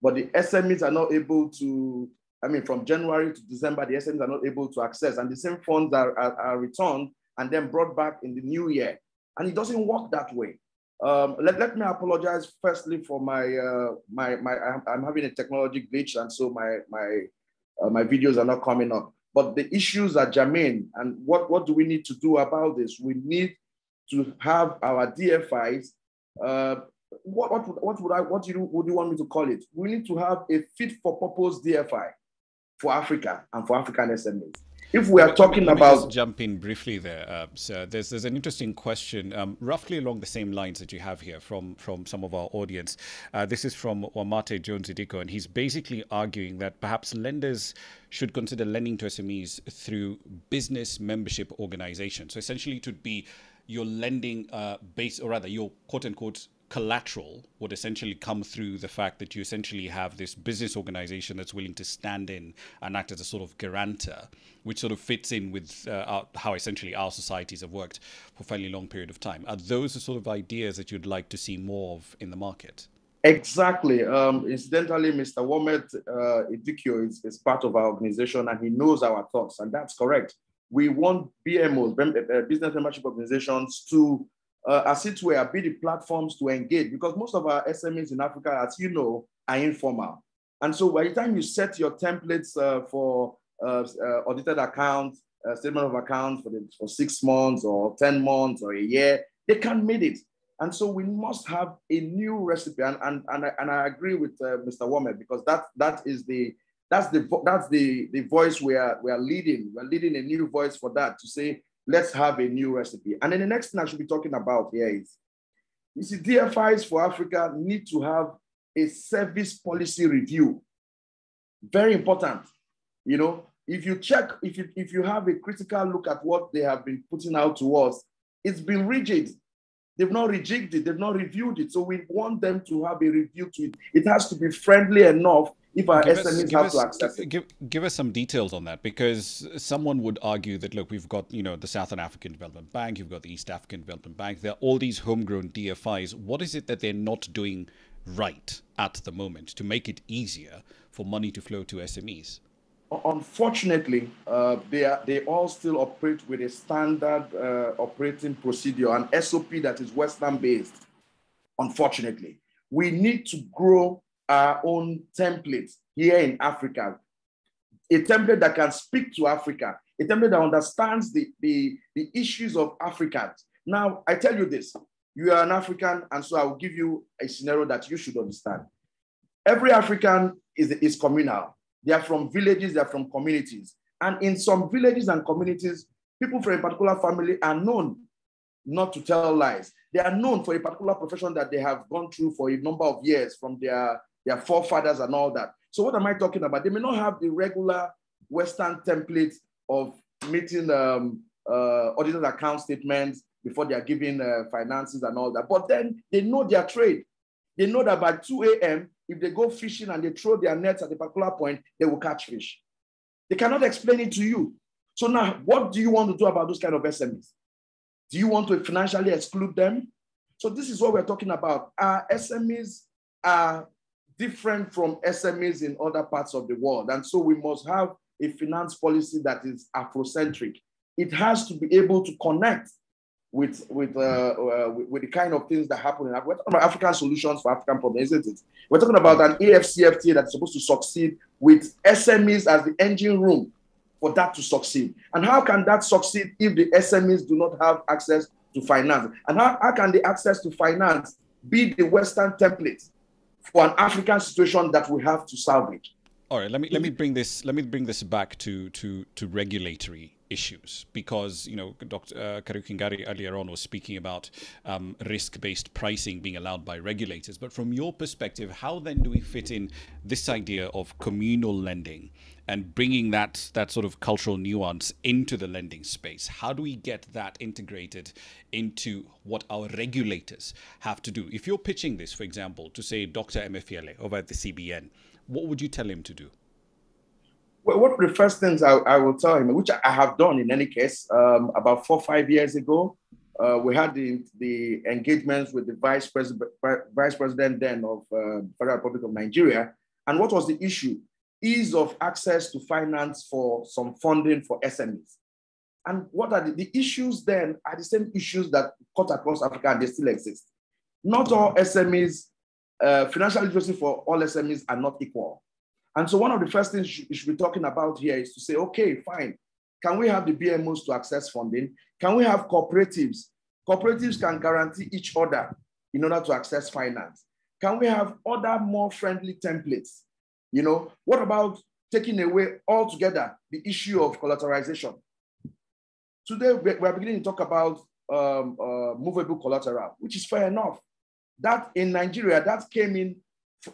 but the SMEs are not able to, I mean, from January to December, the SMEs are not able to access, and the same funds are, are, are returned and then brought back in the new year. And it doesn't work that way. Um, let, let me apologize firstly for my, uh, my, my I'm, having a technology glitch, and so my, my, uh, my videos are not coming up. But the issues are germane, and what, what do we need to do about this? We need to have our DFIs. Uh, what, what, would, what would I, what do you, would you want me to call it? We need to have a fit for purpose DFI for Africa and for African SMEs if we are talking let me, let about jump in briefly there uh, so there's there's an interesting question um, roughly along the same lines that you have here from from some of our audience. Uh, this is from Wamate Jones Idiko and he's basically arguing that perhaps lenders should consider lending to SMEs through business membership organizations. So essentially it would be your lending uh, base or rather your quote unquote collateral would essentially come through the fact that you essentially have this business organization that's willing to stand in and act as a sort of guarantor, which sort of fits in with uh, our, how essentially our societies have worked for a fairly long period of time. Are those the sort of ideas that you'd like to see more of in the market? Exactly. Um, incidentally, Mr. Womet uh, is, is part of our organization and he knows our thoughts, and that's correct. We want BMOs, uh, business membership organizations, to uh, as it were, be the platforms to engage because most of our SMEs in Africa, as you know, are informal. And so by the time you set your templates uh, for uh, uh audited accounts, uh, statement of accounts for, the, for six months or 10 months or a year, they can't meet it. And so we must have a new recipe. And, and, and, I, and I agree with uh, Mr. Womet because that, that is the, that's the, that's the, the voice we are, we are leading. We're leading a new voice for that to say, let's have a new recipe. And then the next thing I should be talking about here is, you see, DFIs for Africa need to have a service policy review. Very important. You know, if you check, if you, if you have a critical look at what they have been putting out to us, it's been rigid. They've not rejigged it, they've not reviewed it. So we want them to have a review to it. It has to be friendly enough if our give SMEs us, have us, to access it. Give, give us some details on that because someone would argue that look, we've got you know the Southern African Development Bank, you've got the East African Development Bank, there are all these homegrown DFIs. What is it that they're not doing right at the moment to make it easier for money to flow to SMEs? Unfortunately, uh, they, are, they all still operate with a standard uh, operating procedure, an SOP that is Western based. Unfortunately, we need to grow our own template here in Africa, a template that can speak to Africa, a template that understands the, the, the issues of Africans. Now, I tell you this you are an African, and so I will give you a scenario that you should understand. Every African is, is communal. They are from villages, they are from communities. And in some villages and communities, people from a particular family are known not to tell lies. They are known for a particular profession that they have gone through for a number of years from their, their forefathers and all that. So, what am I talking about? They may not have the regular Western template of meeting um, uh, audited account statements before they are giving uh, finances and all that, but then they know their trade. They know that by 2 a.m., if they go fishing and they throw their nets at a particular point, they will catch fish. They cannot explain it to you. So now, what do you want to do about those kind of SMEs? Do you want to financially exclude them? So this is what we're talking about. Our SMEs are different from SMEs in other parts of the world. And so we must have a finance policy that is Afrocentric. It has to be able to connect with with, uh, uh, with, the kind of things that happen in Africa. We're talking about African solutions for African problems, isn't it? We're talking about an AFCFTA that's supposed to succeed with SMEs as the engine room for that to succeed. And how can that succeed if the SMEs do not have access to finance? And how, how can the access to finance be the Western template for an African situation that we have to salvage? All right, let me let me bring this let me bring this back to to to regulatory issues because you know Dr. Uh, Kariuki Ngari earlier on was speaking about um, risk-based pricing being allowed by regulators. But from your perspective, how then do we fit in this idea of communal lending and bringing that that sort of cultural nuance into the lending space? How do we get that integrated into what our regulators have to do? If you're pitching this, for example, to say Dr. Emefiele over at the CBN, what would you tell him to do? Well, one of the first things I, I, will tell him, which I have done in any case, um, about four five years ago, uh, we had the, the engagements with the vice president, vice president then of uh, Federal Republic of Nigeria. And what was the issue? Ease of access to finance for some funding for SMEs. And what are the, the issues then are the same issues that cut across Africa and they still exist. Not all SMEs, uh, financial literacy for all SMEs are not equal. And so one of the first things you should be talking about here is to say, okay, fine. Can we have the BMOs to access funding? Can we have cooperatives? Cooperatives can guarantee each other in order to access finance. Can we have other more friendly templates? You know, what about taking away altogether the issue of collateralization? Today, we're beginning to talk about um, uh, movable collateral, which is fair enough. That in Nigeria, that came in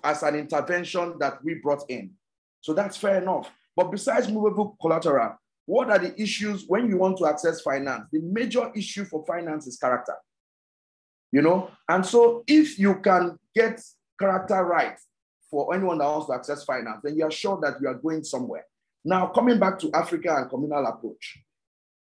as an intervention that we brought in. So that's fair enough. But besides movable collateral, what are the issues when you want to access finance? The major issue for finance is character. You know, and so if you can get character right for anyone that wants to access finance, then you are sure that you are going somewhere. Now, coming back to Africa and communal approach,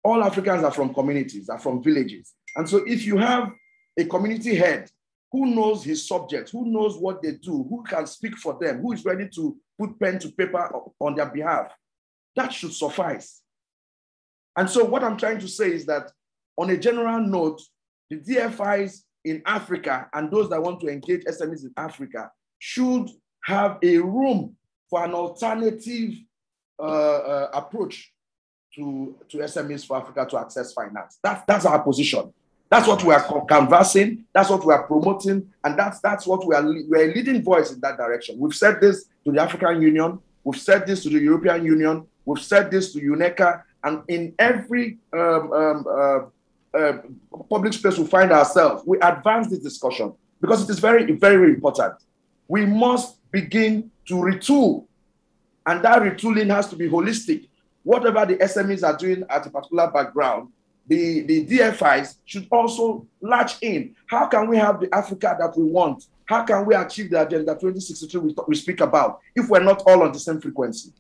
all Africans are from communities, are from villages. And so if you have a community head who knows his subject, who knows what they do, who can speak for them, who is ready to put pen to paper on their behalf. That should suffice. And so, what I'm trying to say is that, on a general note, the DFIs in Africa and those that want to engage SMEs in Africa should have a room for an alternative uh, uh, approach to, to SMEs for Africa to access finance. That's, that's our position. That's what we are canvassing. That's what we are promoting, and that's that's what we are. We're a leading voice in that direction. We've said this to the African Union. We've said this to the European Union. We've said this to UNECA, and in every um, um, uh, uh, public space we find ourselves, we advance this discussion because it is very, very important. We must begin to retool, and that retooling has to be holistic. Whatever the SMEs are doing at a particular background, the, the DFIs should also latch in. How can we have the Africa that we want How can we achieve the agenda 2063 we, we speak about if we're not all on the same frequency?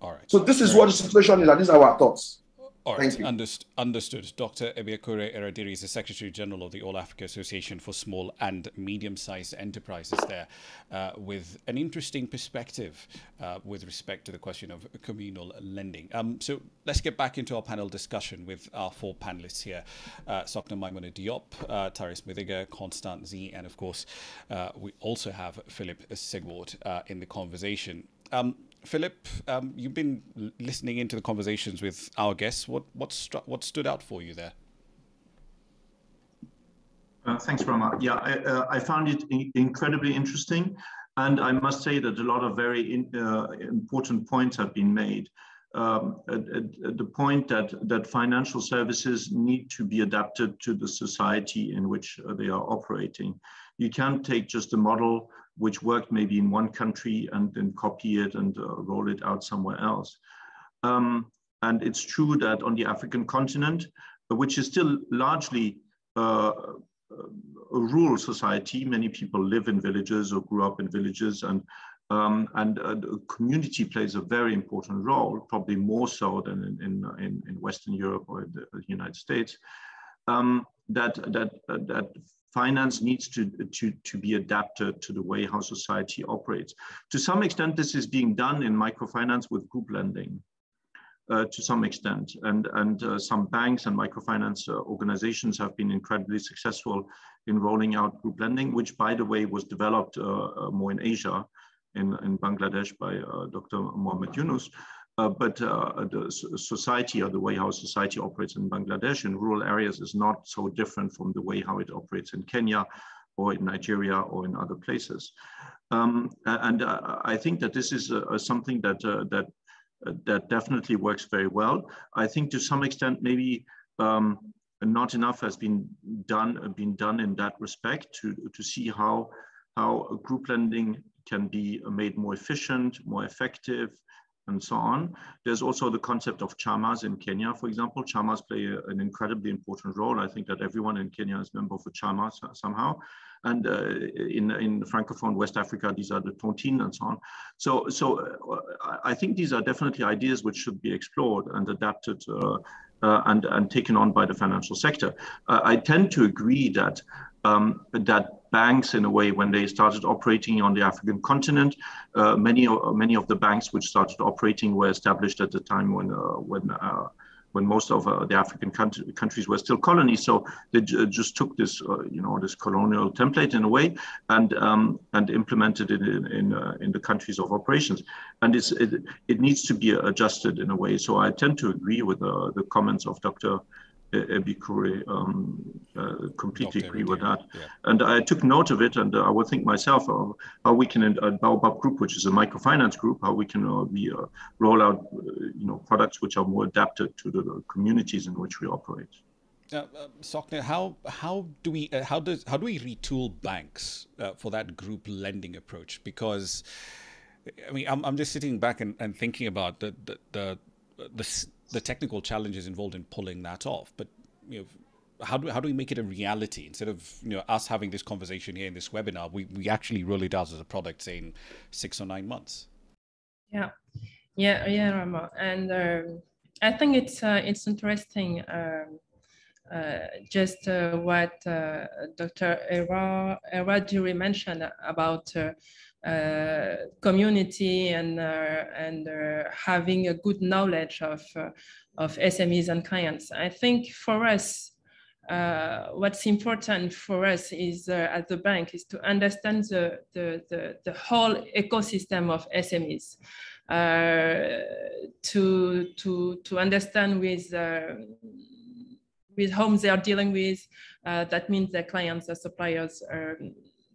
All right. So this is what the situation is, and these are our thoughts. All right, Underst- understood. Dr. Ebiakure Eradiri is the Secretary General of the All Africa Association for Small and Medium Sized Enterprises there, uh, with an interesting perspective uh, with respect to the question of communal lending. Um, so let's get back into our panel discussion with our four panelists here uh, Sokna Maimuna Diop, uh, Taris Mithiga, Constant Z, and of course, uh, we also have Philip Sigwart uh, in the conversation. Um, Philip, um, you've been listening into the conversations with our guests. What what stru- what stood out for you there? Uh, thanks, Rama. Yeah, I, uh, I found it in- incredibly interesting, and I must say that a lot of very in, uh, important points have been made. Um, at, at the point that that financial services need to be adapted to the society in which uh, they are operating. You can't take just a model which worked maybe in one country and then copy it and uh, roll it out somewhere else. Um, and it's true that on the African continent, which is still largely uh, a rural society, many people live in villages or grew up in villages and um, and uh, the community plays a very important role, probably more so than in, in, in Western Europe or the United States. Um, that that uh, that finance needs to, to, to be adapted to the way how society operates. To some extent, this is being done in microfinance with group lending. Uh, to some extent, and and uh, some banks and microfinance uh, organizations have been incredibly successful in rolling out group lending, which, by the way, was developed uh, uh, more in Asia, in in Bangladesh by uh, Dr. Muhammad Yunus, uh, but uh, the society or the way how society operates in Bangladesh in rural areas is not so different from the way how it operates in Kenya or in Nigeria or in other places. Um, and uh, I think that this is uh, something that uh, that that definitely works very well. I think to some extent maybe um, not enough has been done been done in that respect to to see how how group lending can be made more efficient, more effective, and so on. There's also the concept of chamas in Kenya, for example. Chamas play a, an incredibly important role. I think that everyone in Kenya is member of a chama somehow. And uh, in, in Francophone West Africa, these are the tontine and so on. So, so uh, I think these are definitely ideas which should be explored and adapted uh, uh and, and taken on by the financial sector. Uh, I tend to agree that um, that banks in a way when they started operating on the African continent. Uh, many, many of the banks which started operating were established at the time when, uh, when, uh, when most of uh, the African country, countries were still colonies. So they just took this, uh, you know, this colonial template in a way and, um, and implemented it in, in, uh, in, the countries of operations. And it's, it, it needs to be adjusted in a way. So I tend to agree with the comments of Dr. Ebikure um, uh, completely Dr. agree with that. Yeah. And I took note of it, and uh, I would think myself uh, how we can, at uh, Baobab Group, which is a microfinance group, how we can uh, be, uh, roll out, you know, products which are more adapted to the, communities in which we operate. Uh, Sokna, how how do we how does how do we retool banks for that group lending approach? Because I mean, I'm I'm just sitting back and, and thinking about the the, the the the technical challenges involved in pulling that off. But you know, how do how do we make it a reality instead of you know us having this conversation here in this webinar? We we actually roll it out as a product say in six or nine months. Yeah, yeah, yeah, Rama, and um, I think it's uh, it's interesting. Um, uh, just uh, what Dr. Era Eradiri mentioned about uh, community and uh, and uh, having a good knowledge of of SMEs and clients. I think for us, uh, what's important for us is uh, at the bank is to understand the, the, the, the whole ecosystem of SMEs. Uh, to, to, to understand with, with whom they are dealing with, that means their clients, their suppliers, um,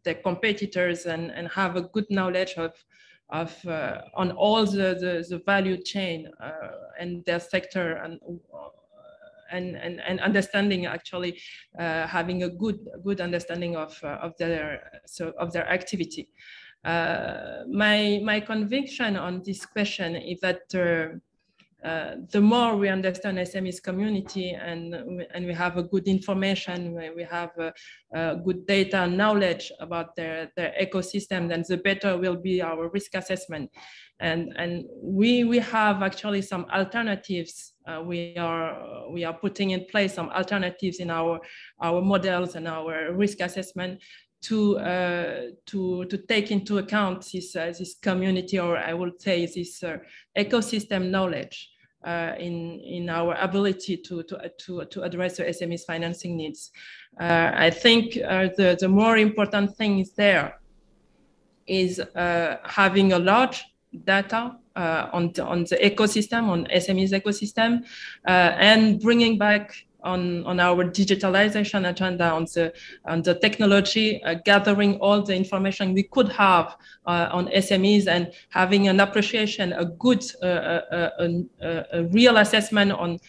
the competitors and, and have a good knowledge of, of uh, on all the, the, the value chain uh, and their sector and, uh, and, and, and understanding actually uh, having a good good understanding of, uh, of their so of their activity. My my conviction on this question is that uh, the more we understand SMEs community and, and we have a good information, we have a, a good data and knowledge about their, their ecosystem, then the better will be our risk assessment. And, and we, we have actually some alternatives. Uh, we, are, we are putting in place some alternatives in our, our models and our risk assessment to uh, to to take into account this uh, this community or I would say this uh, ecosystem knowledge uh, in in our ability to to to, to address the SMEs financing needs. Uh, I think uh, the the more important thing is there is having a large data on the, on the ecosystem on SMEs ecosystem and bringing back on, on our digitalization agenda, on the, on the technology, uh, gathering all the information we could have uh, on SMEs and having an appreciation, a good, uh, uh, uh a, a, real assessment on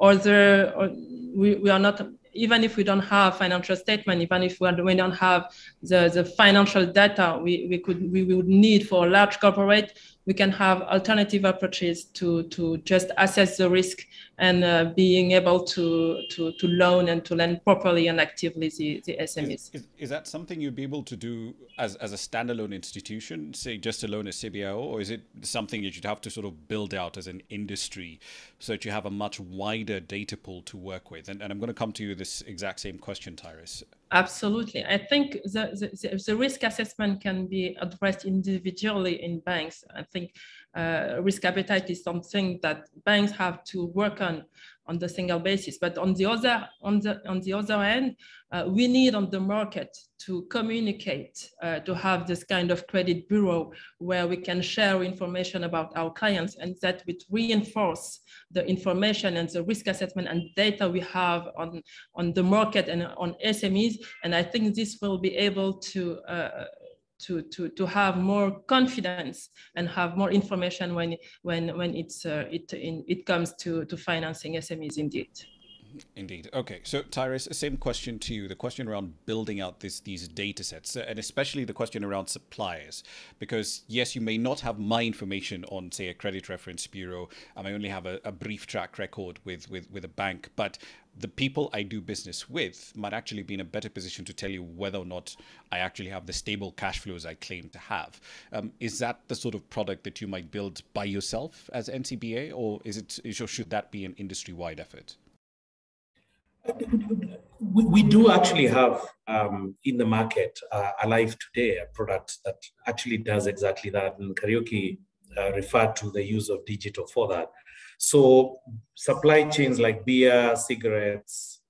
other, we, we are not even if we don't have financial statement, even if we don't have the, the financial data we, we could we would need for a large corporate, we can have alternative approaches to, to just assess the risk and uh, being able to, to, to loan and to lend properly and actively the, the SMEs. Is, is, is, that something you'd be able to do as, as a standalone institution, say just alone as CBAO, or is it something that you'd have to sort of build out as an industry so that you have a much wider data pool to work with? And, and I'm going to come to you this exact same question, Tyrus. Absolutely. I think the, the, the, risk assessment can be addressed individually in banks. I think uh, risk appetite is something that banks have to work on on the single basis. But on the other on the on the other end, uh, we need on the market to communicate, uh, to have this kind of credit bureau where we can share information about our clients and that would reinforce the information and the risk assessment and data we have on, on the market and on SMEs. And I think this will be able to uh, to, to, to have more confidence and have more information when, when, when it's, uh, it, in, it comes to, to financing SMEs indeed. Indeed. Okay. So, Tyrus, same question to you. The question around building out this these data sets, uh, and especially the question around suppliers, because yes, you may not have my information on, say, a credit reference bureau. I may only have a, a brief track record with, with with a bank, but the people I do business with might actually be in a better position to tell you whether or not I actually have the stable cash flows I claim to have. Um, is that the sort of product that you might build by yourself as NCBA, or is it, or should that be an industry-wide effort? we, do actually have um, in the market uh, alive today a product that actually does exactly that and Kariuki uh, referred to the use of digital for that so supply chains like beer cigarettes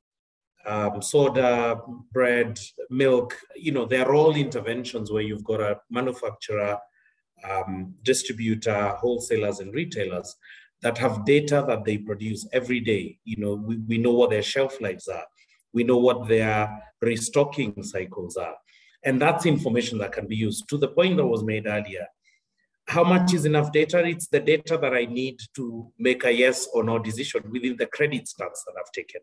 um, soda bread milk you know they're all interventions where you've got a manufacturer um, distributor wholesalers and retailers that have data that they produce every day. You know, we, we know what their shelf lives are. We know what their restocking cycles are. And that's information that can be used. To the point that was made earlier, how much is enough data? It's the data that I need to make a yes or no decision within the credit stance that I've taken.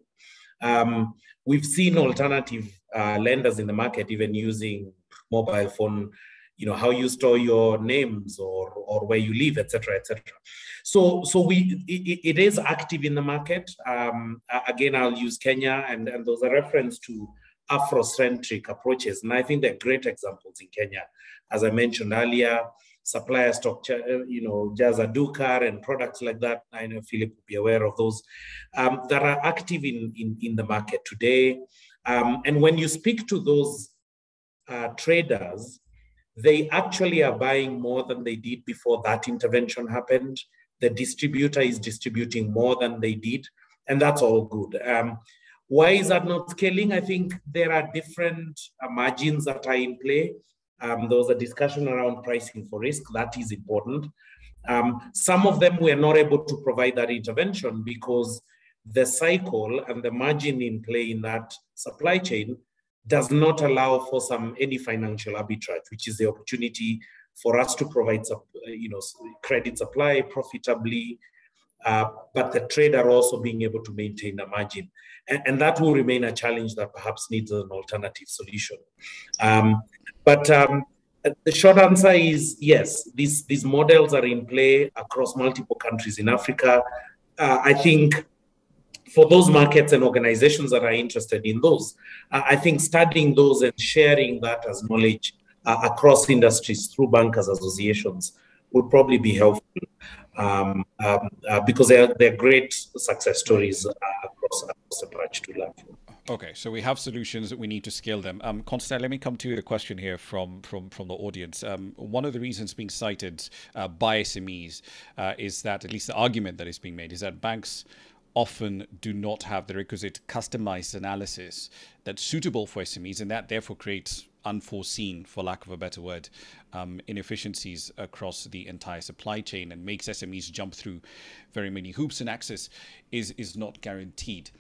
Um, we've seen alternative uh, lenders in the market even using mobile phone you know how you store your names or or where you live etc etc so so we it, it is active in the market. Um, again i'll use kenya and and those are reference to afrocentric approaches. And i think they're great examples in kenya. As i mentioned earlier supplier stock you know Jaza Duka and products like that i know philip will be aware of those um, that are active in, in in the market today um, and when you speak to those uh, traders they actually are buying more than they did before that intervention happened. The distributor is distributing more than they did, and that's all good. Um, why is that not scaling? I think there are different uh, margins that are in play. Um, there was a discussion around pricing for risk. That is important. Um, some of them were not able to provide that intervention because the cycle and the margin in play in that supply chain does not allow for some any financial arbitrage, which is the opportunity for us to provide you know credit supply profitably, uh, but the trader also being able to maintain a margin, and, and, that will remain a challenge that perhaps needs an alternative solution. Um, but um, the short answer is yes. These these models are in play across multiple countries in Africa. Uh, I think for those markets and organizations that are interested in those, uh, I think studying those and sharing that as knowledge uh, across industries through bankers associations would probably be helpful um, um, uh, because they're, they're great success stories uh, across, across the patch to learn. Okay, so we have solutions we need to scale them. Um, Constantine, let me come to a question here from from from the audience. Um, one of the reasons being cited uh, by SMEs uh, is that, at least the argument that is being made, is that banks often do not have the requisite customized analysis that's suitable for SMEs, and that therefore creates unforeseen, for lack of a better word, um, inefficiencies across the entire supply chain and makes SMEs jump through very many hoops, and access is is not guaranteed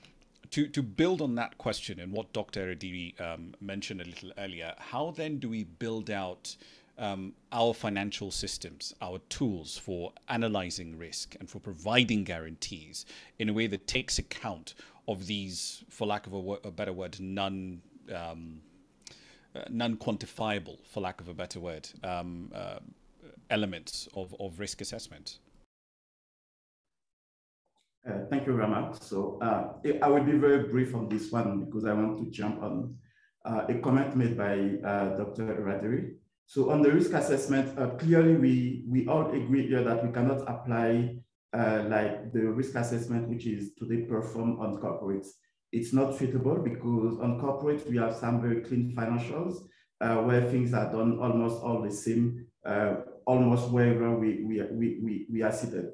to, to build on that question and what Dr. Eradiri um, mentioned a little earlier, how then do we build out um, our financial systems, our tools for analyzing risk and for providing guarantees in a way that takes account of these, for lack of a, a better word, non um, non-quantifiable, for lack of a better word, um, uh, elements of, of risk assessment? Uh, thank you very much. So uh, I will be very brief on this one because I want to jump on uh, a comment made by uh, Dr. Eradiri. So on the risk assessment, uh, clearly we, we all agree here that we cannot apply uh, like the risk assessment which is today performed on corporates. It's not suitable because on corporates we have some very clean financials where things are done almost all the same, almost wherever we, we, we, we, we are seated.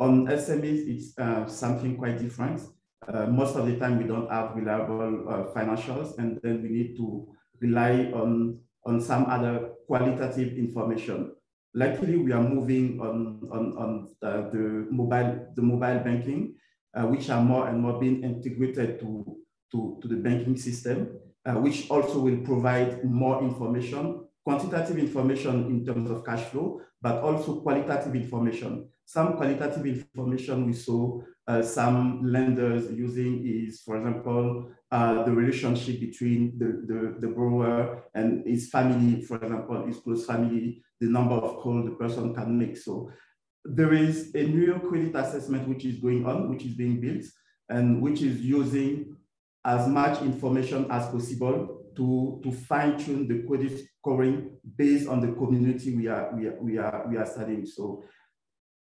On SMEs, it's uh, something quite different. Uh, most of the time, we don't have reliable uh, financials, and then we need to rely on, on some other qualitative information. Luckily, we are moving on, on, on the, the mobile, the mobile banking, uh, which are more and more being integrated to, to, to the banking system, uh, which also will provide more information, quantitative information in terms of cash flow, but also qualitative information. Some qualitative information we saw uh, some lenders using is, for example, uh, the relationship between the, the, the, borrower and his family, for example, his close family, the number of calls the person can make. So there is a new credit assessment which is going on, which is being built, and which is using as much information as possible to, to fine tune the credit scoring based on the community we are, we are, we are, we are studying. So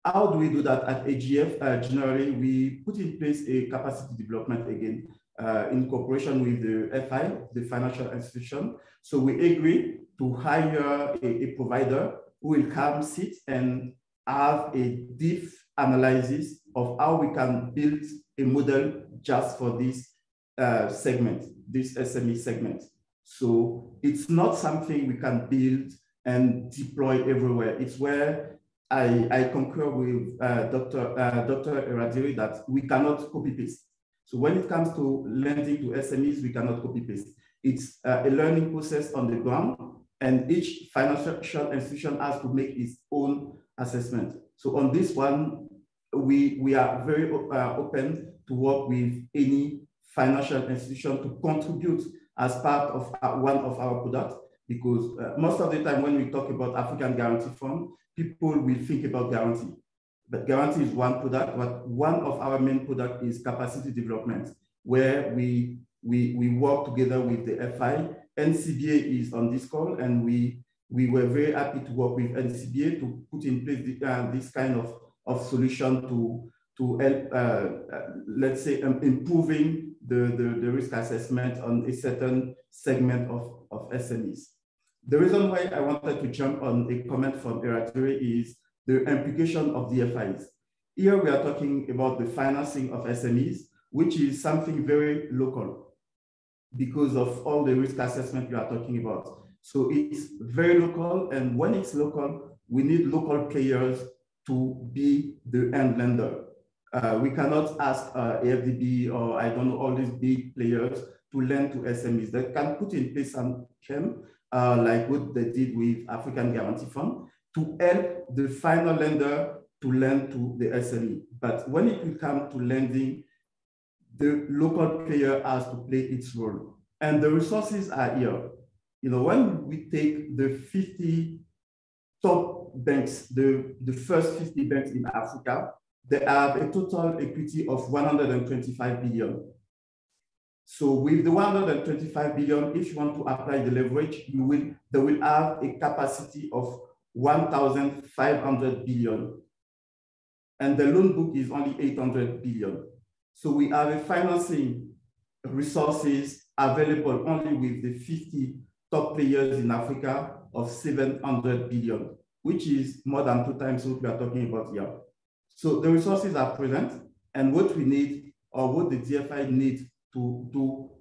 how do we do that at AGF? Uh, generally, we put in place a capacity development again uh, in cooperation with the FI, the financial institution. So we agree to hire a, a provider who will come sit and have a deep analysis of how we can build a model just for this uh, segment, this SME segment. So it's not something we can build and deploy everywhere. It's where I, I concur with uh, Dr. Uh, Dr. Eradiri that we cannot copy paste. So when it comes to lending to SMEs, we cannot copy paste. It's uh, a learning process on the ground, and each financial institution has to make its own assessment. So on this one, we, we are very uh, open to work with any financial institution to contribute as part of uh, one of our products because uh, most of the time when we talk about African Guarantee Fund, people will think about guarantee. But guarantee is one product, but one of our main product is capacity development, where we, we, we work together with the FI. NCBA is on this call, and we, we were very happy to work with NCBA to put in place the, uh, this kind of, of solution to, to help, uh, uh, let's say, um, improving the, the, the risk assessment on a certain segment of, of SMEs. The reason why I wanted to jump on a comment from Eradiri is the implication of the FIs. Here we are talking about the financing of SMEs, which is something very local because of all the risk assessment we are talking about. So it's very local, and when it's local, we need local players to be the end lender. Uh, we cannot ask uh, AFDB or I don't know, all these big players to lend to SMEs. They can put in place some chem, uh, like what they did with African Guarantee Fund, to help the final lender to lend to the SME. But when it will come to lending, the local player has to play its role. And the resources are here. You know, when we take the 50 top banks, the, the first 50 banks in Africa, they have a total equity of 125 billion. So with the 125 billion, if you want to apply the leverage, you will, they will have a capacity of 1,500 billion. And the loan book is only 800 billion. So we have a financing resources available only with the 50 top players in Africa of 700 billion, which is more than two times what we are talking about here. So the resources are present and what we need or what the DFI needs to do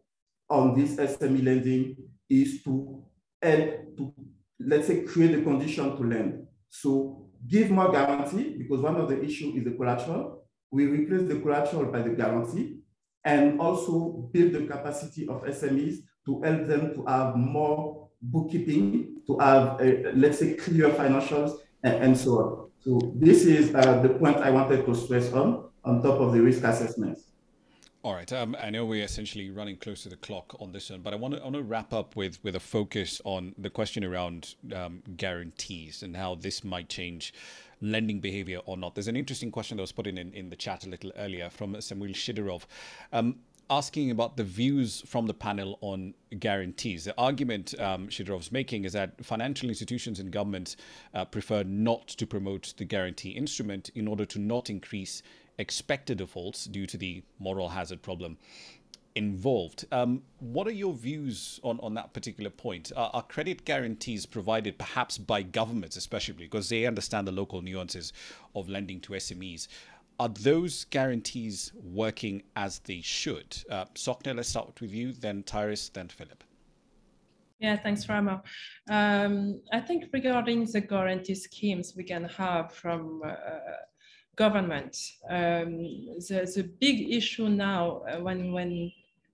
on this SME lending is to help to, let's say, create the condition to lend. So give more guarantee because one of the issues is the collateral. We replace the collateral by the guarantee and also build the capacity of SMEs to help them to have more bookkeeping, to have, a, let's say, clear financials and, and so on. So this is uh, the point I wanted to stress on, on top of the risk assessments. All right. Um, I know we're essentially running close to the clock on this one, but I want to, I want to wrap up with, with a focus on the question around um, guarantees and how this might change lending behavior or not. There's an interesting question that was put in in, in the chat a little earlier from Samuel Shidorov. Um, asking about the views from the panel on guarantees. The argument um, Shidorov's making is that financial institutions and governments uh, prefer not to promote the guarantee instrument in order to not increase expected defaults due to the moral hazard problem involved. Um, what are your views on, on that particular point? Uh, are credit guarantees provided perhaps by governments, especially because they understand the local nuances of lending to SMEs? Are those guarantees working as they should? Uh, Sokna, let's start with you, then Tyrus, then Philip. Yeah, thanks, Rama. Um, I think regarding the guarantee schemes we can have from uh, government. Um, the, the big issue now uh, when, when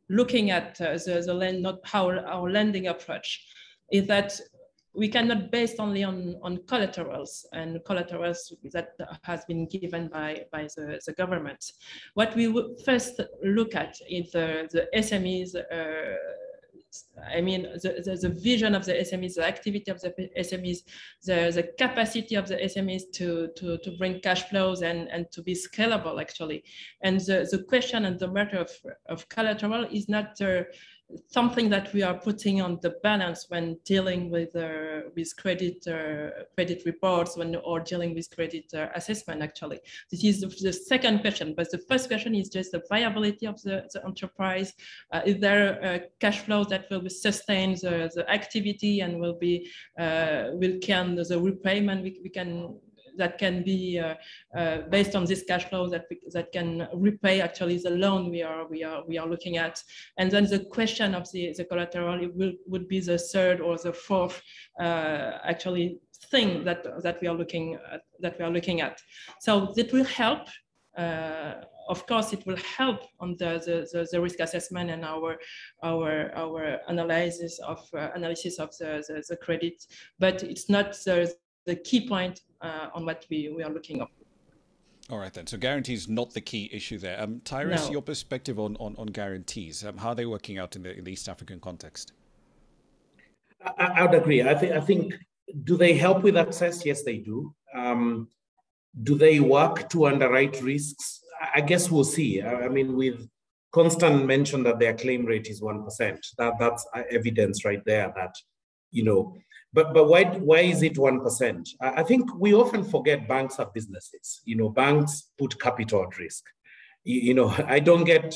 looking at uh, the, the land, not our, our lending approach is that we cannot base only on, on collaterals and collaterals that has been given by, by the, the government. What we first look at is the, the SMEs uh, I mean, the, the, the, vision of the SMEs, the activity of the SMEs, the, the capacity of the SMEs to, to, to bring cash flows and, and to be scalable, actually. And the, the question and the matter of, of collateral is not uh, something that we are putting on the balance when dealing with uh, with credit uh, credit reports when or dealing with credit uh, assessment actually. This is the, second question but the first question is just the viability of the, the enterprise. Uh, is there a cash flow that will sustain the, the activity and will be uh, will can the repayment we, we can that can be uh, uh, based on this cash flow that that can repay actually the loan we are we are we are looking at. And then the question of the, the collateral it will would be the third or the fourth uh, actually thing that that we are looking at, that we are looking at. So that will help. Uh, of course, it will help on the, the, the, the, risk assessment and our our our analysis of uh, analysis of the, the, the credit, but it's not the, the key point uh, on what we, we are looking at. All right, then. So guarantees not the key issue there. Um, Tyrus, no. your perspective on, on, on guarantees, um, how are they working out in the, in the East African context? I, I, would agree. I, th- I think, do they help with access? Yes, they do. Um, do they work to underwrite risks? I guess we'll see. I mean, with constant mentioned that their claim rate is 1%, that, that's evidence right there that, you know, but but why why is it one percent? I think we often forget banks are businesses. You know, banks put capital at risk. You, you know, [laughs] I don't get,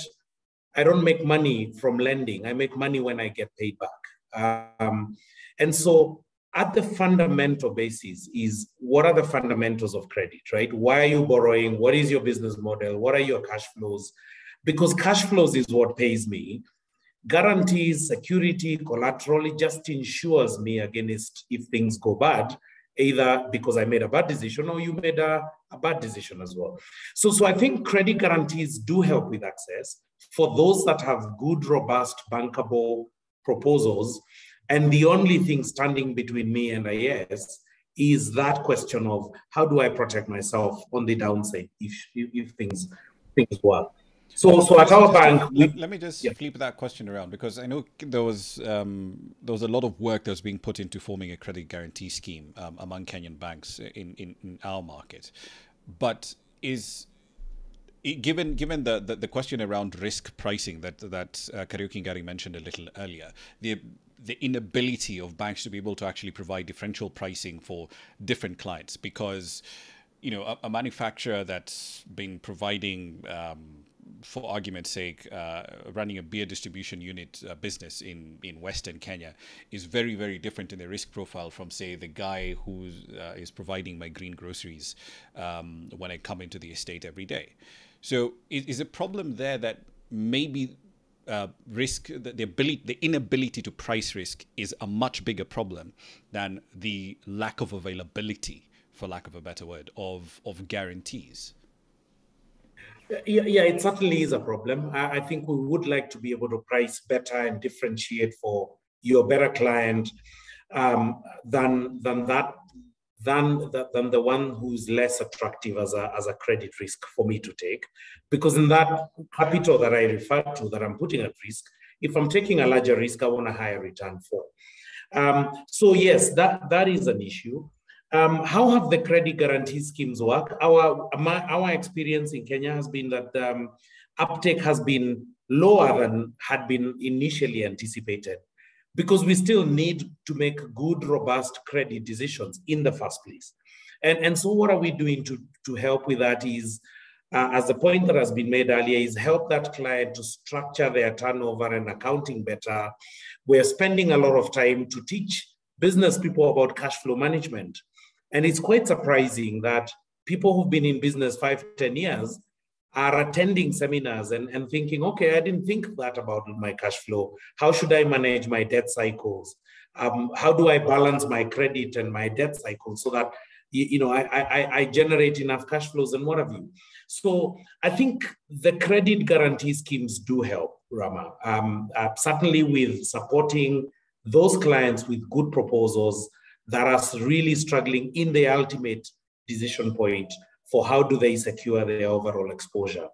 I don't make money from lending. I make money when I get paid back. Um, and so at the fundamental basis is what are the fundamentals of credit, right? Why are you borrowing? What is your business model? What are your cash flows? Because cash flows is what pays me guarantees security, collateral. It just ensures me against if things go bad, either because I made a bad decision or you made a, a bad decision as well. So, so I think credit guarantees do help with access for those that have good, robust, bankable proposals. And the only thing standing between me and a yes is that question of how do I protect myself on the downside if, if, if things things work. So, so at our bank, we, let, me just yeah. flip that question around because I know there was um, there was a lot of work that was being put into forming a credit guarantee scheme um, among Kenyan banks in, in, in our market, but is given given the, the, the, question around risk pricing that that uh, Kariuki Ngari mentioned a little earlier, the the inability of banks to be able to actually provide differential pricing for different clients because you know a, a manufacturer that's been providing um, for argument's sake, uh, running a beer distribution unit uh, business in, in Western Kenya is very, very different in the risk profile from, say, the guy who uh, is providing my green groceries um, when I come into the estate every day. So, is, is a problem there that maybe uh, risk, the, the, ability, the inability to price risk is a much bigger problem than the lack of availability, for lack of a better word, of, of guarantees? Yeah, yeah, it certainly is a problem. I, I, think we would like to be able to price better and differentiate for your better client um, than than that than the, than the one who's less attractive as a as a credit risk for me to take, because in that capital that I refer to that I'm putting at risk, if I'm taking a larger risk, I want a higher return for. Um, so yes, that that is an issue. Um, how have the credit guarantee schemes work? Our, my, our experience in Kenya has been that um, uptake has been lower than had been initially anticipated because we still need to make good, robust credit decisions in the first place. And, and so what are we doing to, to help with that is, uh, as the point that has been made earlier, is help that client to structure their turnover and accounting better. We're spending a lot of time to teach business people about cash flow management and it's quite surprising that people who've been in business five, ten years are attending seminars and, and thinking, okay, I didn't think that about my cash flow. How should I manage my debt cycles? Um, how do I balance my credit and my debt cycle so that you know I, I, I generate enough cash flows and what have you? So I think the credit guarantee schemes do help, Rama. Um, uh, certainly with supporting those clients with good proposals that are really struggling in the ultimate decision point for how do they secure their overall exposure.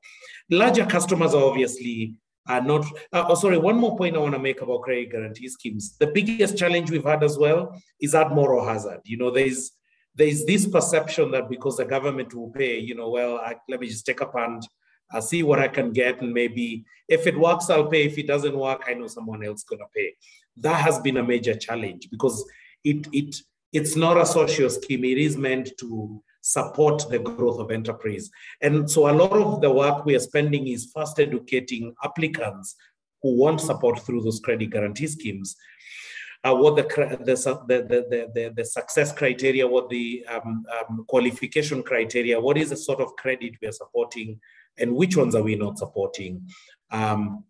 Larger customers are obviously are not, uh, oh, sorry, one more point I want to make about credit guarantee schemes. The biggest challenge we've had as well is that moral hazard. You know, there's there's this perception that because the government will pay, you know, well, I, let me just take a punt, I'll see what I can get, and maybe if it works, I'll pay. If it doesn't work, I know someone else gonna pay. That has been a major challenge because it, it, it's not a social scheme. It is meant to support the growth of enterprise. And so a lot of the work we are spending is first educating applicants who want support through those credit guarantee schemes. Uh, what the, the, the, the, the, success criteria, what the um, um, qualification criteria, what is the sort of credit we are supporting, and which ones are we not supporting. Um,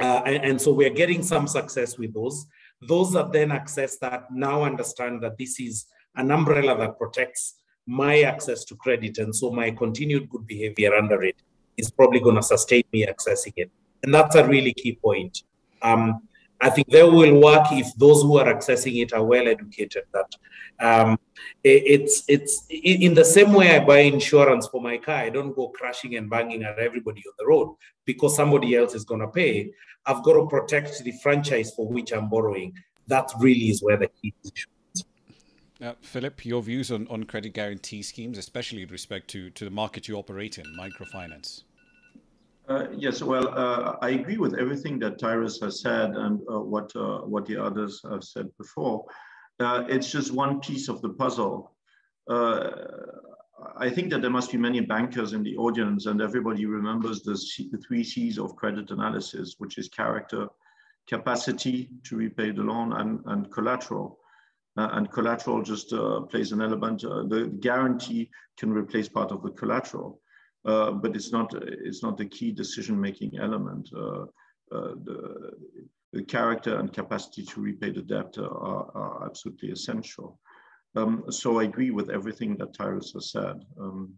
uh, and, and, so we're getting some success with those. Those that then access that now understand that this is an umbrella that protects my access to credit. And so my continued good behavior under it is probably going to sustain me accessing it. And that's a really key point. Um, I think they will work if those who are accessing it are well educated. That um, it, it's it's in the same way I buy insurance for my car. I don't go crashing and banging at everybody on the road because somebody else is going to pay. I've got to protect the franchise for which I'm borrowing. That really is where the key is. Uh, Philip, your views on, on credit guarantee schemes, especially with respect to, to the market you operate in, microfinance. Uh, yes, well, uh, I agree with everything that Tyrus has said and uh, what uh, what the others have said before. Uh, it's just one piece of the puzzle. Uh, I think that there must be many bankers in the audience, and everybody remembers the, C the three C's of credit analysis, which is character, capacity to repay the loan, and, and collateral. and collateral just plays an element. the guarantee can replace part of the collateral. Uh, but it's not it's not the key decision making element. Uh, uh, the, the, character and capacity to repay the debt are, are absolutely essential. Um, so I agree with everything that Tyrus has said. Um,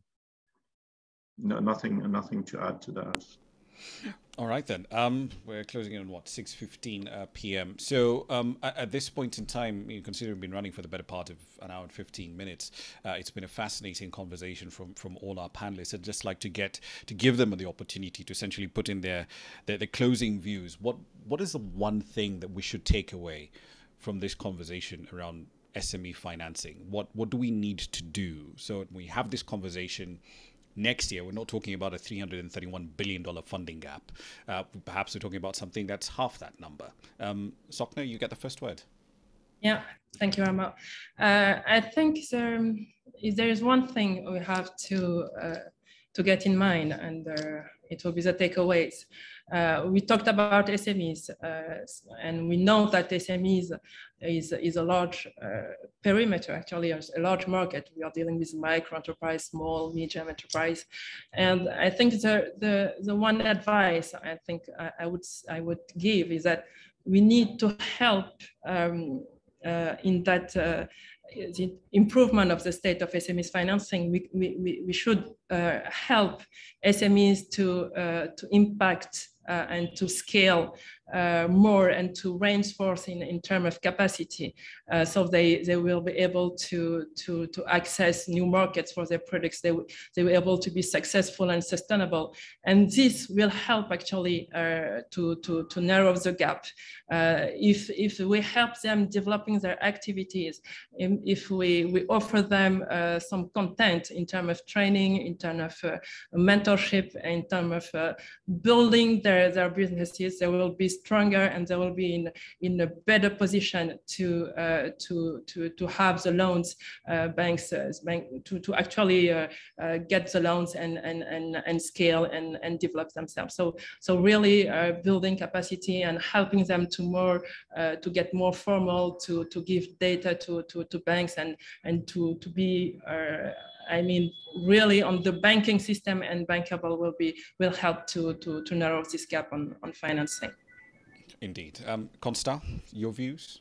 no, nothing nothing to add to that. All right then. Um, we're closing in on what 6:15 uh, p.m. So um, at, at, this point in time, you consider we've been running for the better part of an hour and 15 minutes. Uh, it's been a fascinating conversation from from all our panelists. I'd just like to get to give them the opportunity to essentially put in their their, their closing views. What what is the one thing that we should take away from this conversation around SME financing? What what do we need to do so we have this conversation? Next year, we're not talking about a $331 billion funding gap. Uh, perhaps we're talking about something that's half that number. Um, Sokna, you get the first word. Yeah, thank you, Rama. Uh, I think there, there is one thing we have to uh, to get in mind, and uh, it will be the takeaways. Uh, we talked about SMEs, uh, and we know that SMEs is, is a large uh, perimeter, actually, a large market. We are dealing with micro enterprise, small, medium enterprise. And I think the, the, the one advice I think I, I would, I would give is that we need to help um, uh, in that uh, the improvement of the state of SMEs financing, we, we, we should uh, help SMEs to, uh, to impact Uh, and to scale uh, more and to reinforce in, in terms of capacity. Uh, so they, they will be able to, to, to access new markets for their products. They, they will be able to be successful and sustainable. And this will help actually uh, to, to, to narrow the gap. Uh, if, if we help them developing their activities, if we, we offer them uh, some content in terms of training, in terms of uh, mentorship, in terms of building their, their businesses, they will be stronger and they will be in, in a better position to, uh, to, to, to have the loans uh, banks uh, bank, to, to actually uh, uh, get the loans and, and, and, and scale and, and develop themselves. So, so really building capacity and helping them to more to get more formal, to, to give data to, to, to banks and, and to, to be I mean, really on the banking system and bankable will be will help to to, to narrow this gap on, on financing. Indeed. Um, Constant, your views?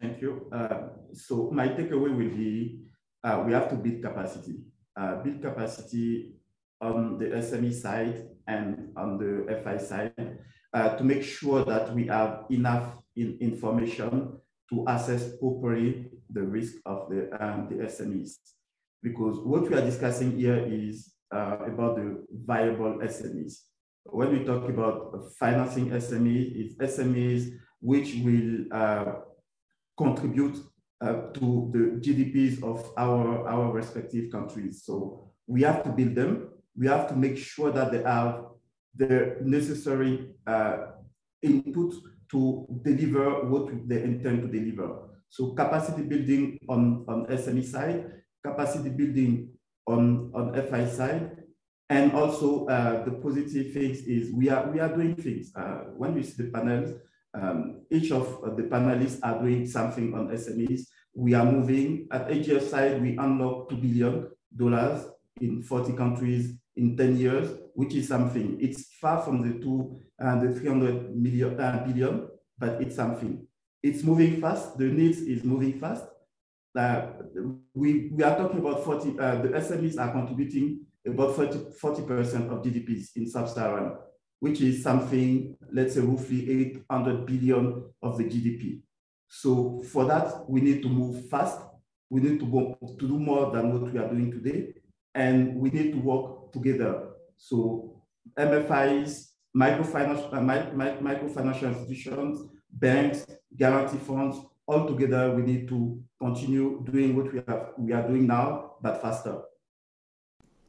Thank you. Uh, so my takeaway will be uh, we have to build capacity. Uh, build capacity on the SME side and on the FI side uh, to make sure that we have enough in information to assess properly the risk of the, um, the SMEs. Because what we are discussing here is uh, about the viable SMEs when we talk about financing SMEs, it's SMEs which will uh, contribute uh, to the GDPs of our, our respective countries. So we have to build them. We have to make sure that they have the necessary uh, input to deliver what they intend to deliver. So capacity building on, on SME side, capacity building on, on FI side, and also uh, the positive things is we are, we are doing things. Uh, when we see the panels, um, each of the panelists are doing something on SMEs. We are moving at AGF side, we unlock $2 billion in 40 countries in 10 years, which is something. It's far from the two and uh, the 300 million, uh, billion, but it's something. It's moving fast. The needs is moving fast. Uh, we, we are talking about 40, uh, the SMEs are contributing about 40, 40% of GDPs in sub-Saharan, which is something, let's say roughly 800 billion of the GDP. So for that, we need to move fast. We need to, go, to do more than what we are doing today. And we need to work together. So MFIs, microfinance, uh, microfinancial institutions, banks, guarantee funds, all together, we need to continue doing what we, have, we are doing now, but faster.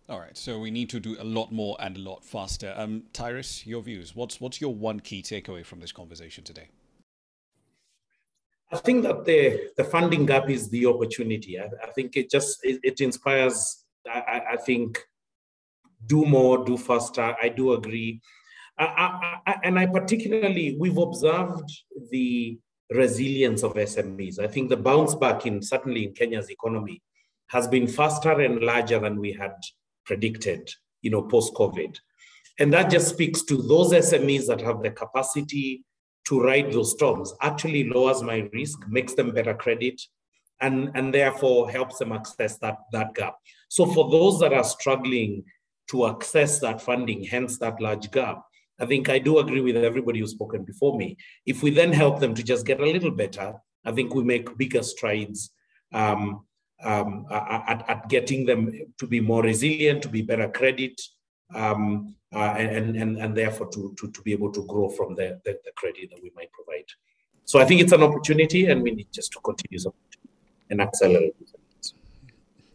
All right, so we need to do a lot more and a lot faster. Um, Tyrus, your views. What's what's your one key takeaway from this conversation today? I think that the the funding gap is the opportunity. I, I think it just it, it inspires. I, I, think do more, do faster. I do agree, I, and I particularly we've observed the resilience of SMEs. I think the bounce back in certainly in Kenya's economy has been faster and larger than we had predicted, you know, post-COVID. And that just speaks to those SMEs that have the capacity to ride those storms, actually lowers my risk, makes them better credit, and, and therefore helps them access that, that gap. So for those that are struggling to access that funding, hence that large gap. I think I do agree with everybody who's spoken before me. If we then help them to just get a little better, I think we make bigger strides um, um, at, at, getting them to be more resilient, to be better credit, um, uh, and, and, and therefore to, to, to be able to grow from the, the, the, credit that we might provide. So I think it's an opportunity and we need just to continue and accelerate.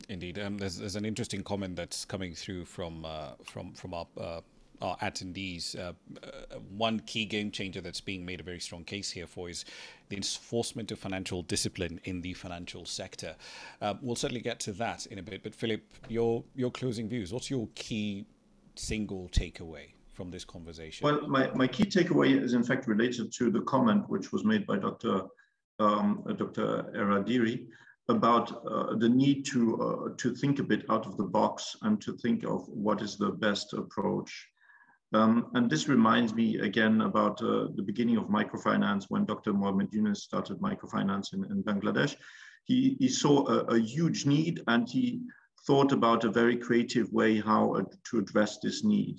Indeed, um, there's, there's an interesting comment that's coming through from uh, from from our uh, our attendees. Uh, uh, one key game changer that's being made a very strong case here for is the enforcement of financial discipline in the financial sector. Uh, we'll certainly get to that in a bit. But Philip, your your closing views. What's your key single takeaway from this conversation? Well, my, my key takeaway is in fact related to the comment which was made by Dr. Um, Dr. Eradiri about uh, the need to uh, to think a bit out of the box and to think of what is the best approach um, and this reminds me again about uh, the beginning of microfinance when Dr. Muhammad Yunus started microfinance in, in Bangladesh. He, he saw a, a, huge need and he thought about a very creative way how uh, to address this need.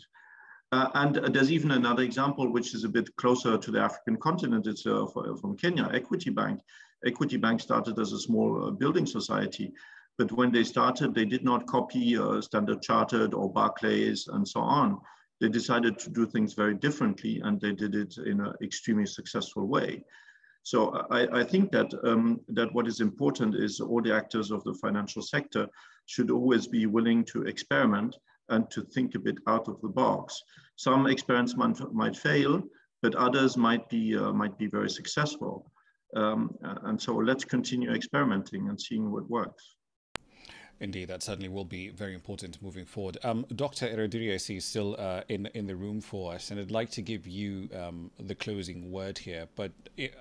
Uh, and there's even another example which is a bit closer to the African continent. It's uh, from Kenya, Equity Bank. Equity Bank started as a small uh, building society, but when they started, they did not copy uh, Standard Chartered or Barclays and so on they decided to do things very differently and they did it in an extremely successful way. So I, I think that, um, that what is important is all the actors of the financial sector should always be willing to experiment and to think a bit out of the box. Some experiments might, might fail, but others might be, uh, might be very successful. Um, and so let's continue experimenting and seeing what works. Indeed, that certainly will be very important moving forward. Um, Dr. Eradiri, I see, is still uh, in in the room for us, and I'd like to give you um, the closing word here. But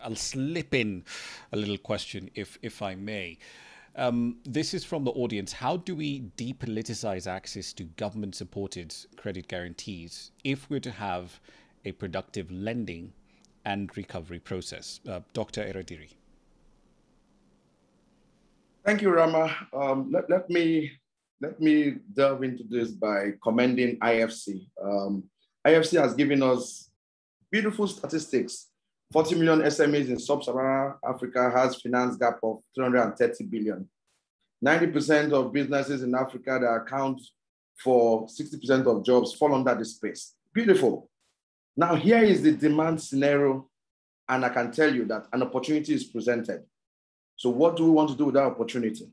I'll slip in a little question, if if I may. Um, this is from the audience. How do we depoliticize access to government-supported credit guarantees if we're to have a productive lending and recovery process? Uh, Dr. Eradiri. Thank you, Rama. Um, let, let, me let me delve into this by commending IFC. Um, IFC has given us beautiful statistics. 40 million SMEs in sub-Saharan Africa has finance gap of 330 billion. 90% of businesses in Africa that account for 60% of jobs fall under this space. Beautiful. Now here is the demand scenario, and I can tell you that an opportunity is presented. So what do we want to do with that opportunity?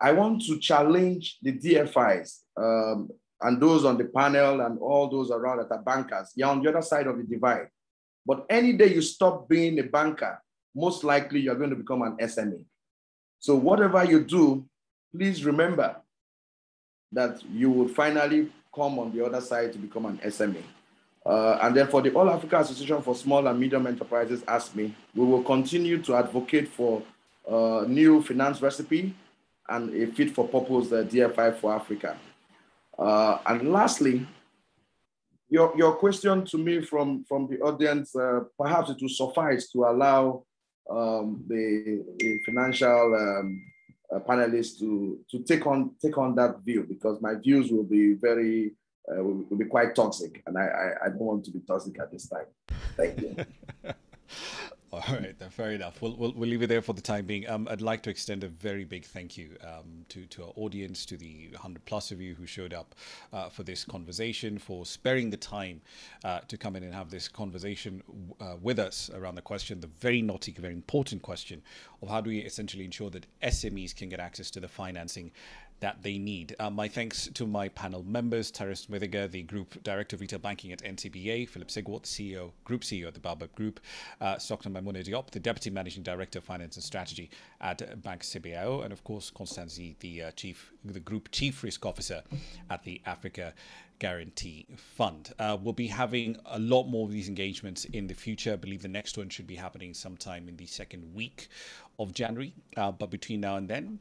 I want to challenge the DFIs um, and those on the panel and all those around that are bankers. You're on the other side of the divide. But any day you stop being a banker, most likely you're going to become an SME. So whatever you do, please remember that you will finally come on the other side to become an SME. Uh, and then for the All Africa Association for Small and Medium Enterprises, ASME, we will continue to advocate for uh, new finance recipe and a fit for purpose uh, DFI for Africa. Uh, and lastly, your, your question to me from, from the audience, uh, perhaps it will suffice to allow um, the, the, financial um, uh, panelists to, to take, on, take on that view because my views will be very uh, will, will, be quite toxic, and I, I, I don't want to be toxic at this time. Thank you. [laughs] All right, fair enough. We'll, we'll, we'll, leave it there for the time being. Um, I'd like to extend a very big thank you um, to, to our audience, to the 100 plus of you who showed up uh, for this conversation, for sparing the time uh, to come in and have this conversation uh, with us around the question, the very naughty, very important question of how do we essentially ensure that SMEs can get access to the financing that they need. Uh, my thanks to my panel members, Terence Smithiger, the Group Director of Retail Banking at NCBA, Philip Sigwart, CEO, Group CEO at the Baobab Group, uh, Dr. Maimouna Diop, the Deputy Managing Director of Finance and Strategy at Bank CBAO, and of course, Constanzi, the uh, Chief, the Group Chief Risk Officer at the Africa Guarantee Fund. Uh, we'll be having a lot more of these engagements in the future. I believe the next one should be happening sometime in the second week of January. Uh, but between now and then,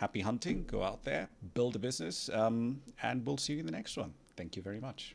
happy hunting. Go out there, build a business, um, and we'll see you in the next one. Thank you very much.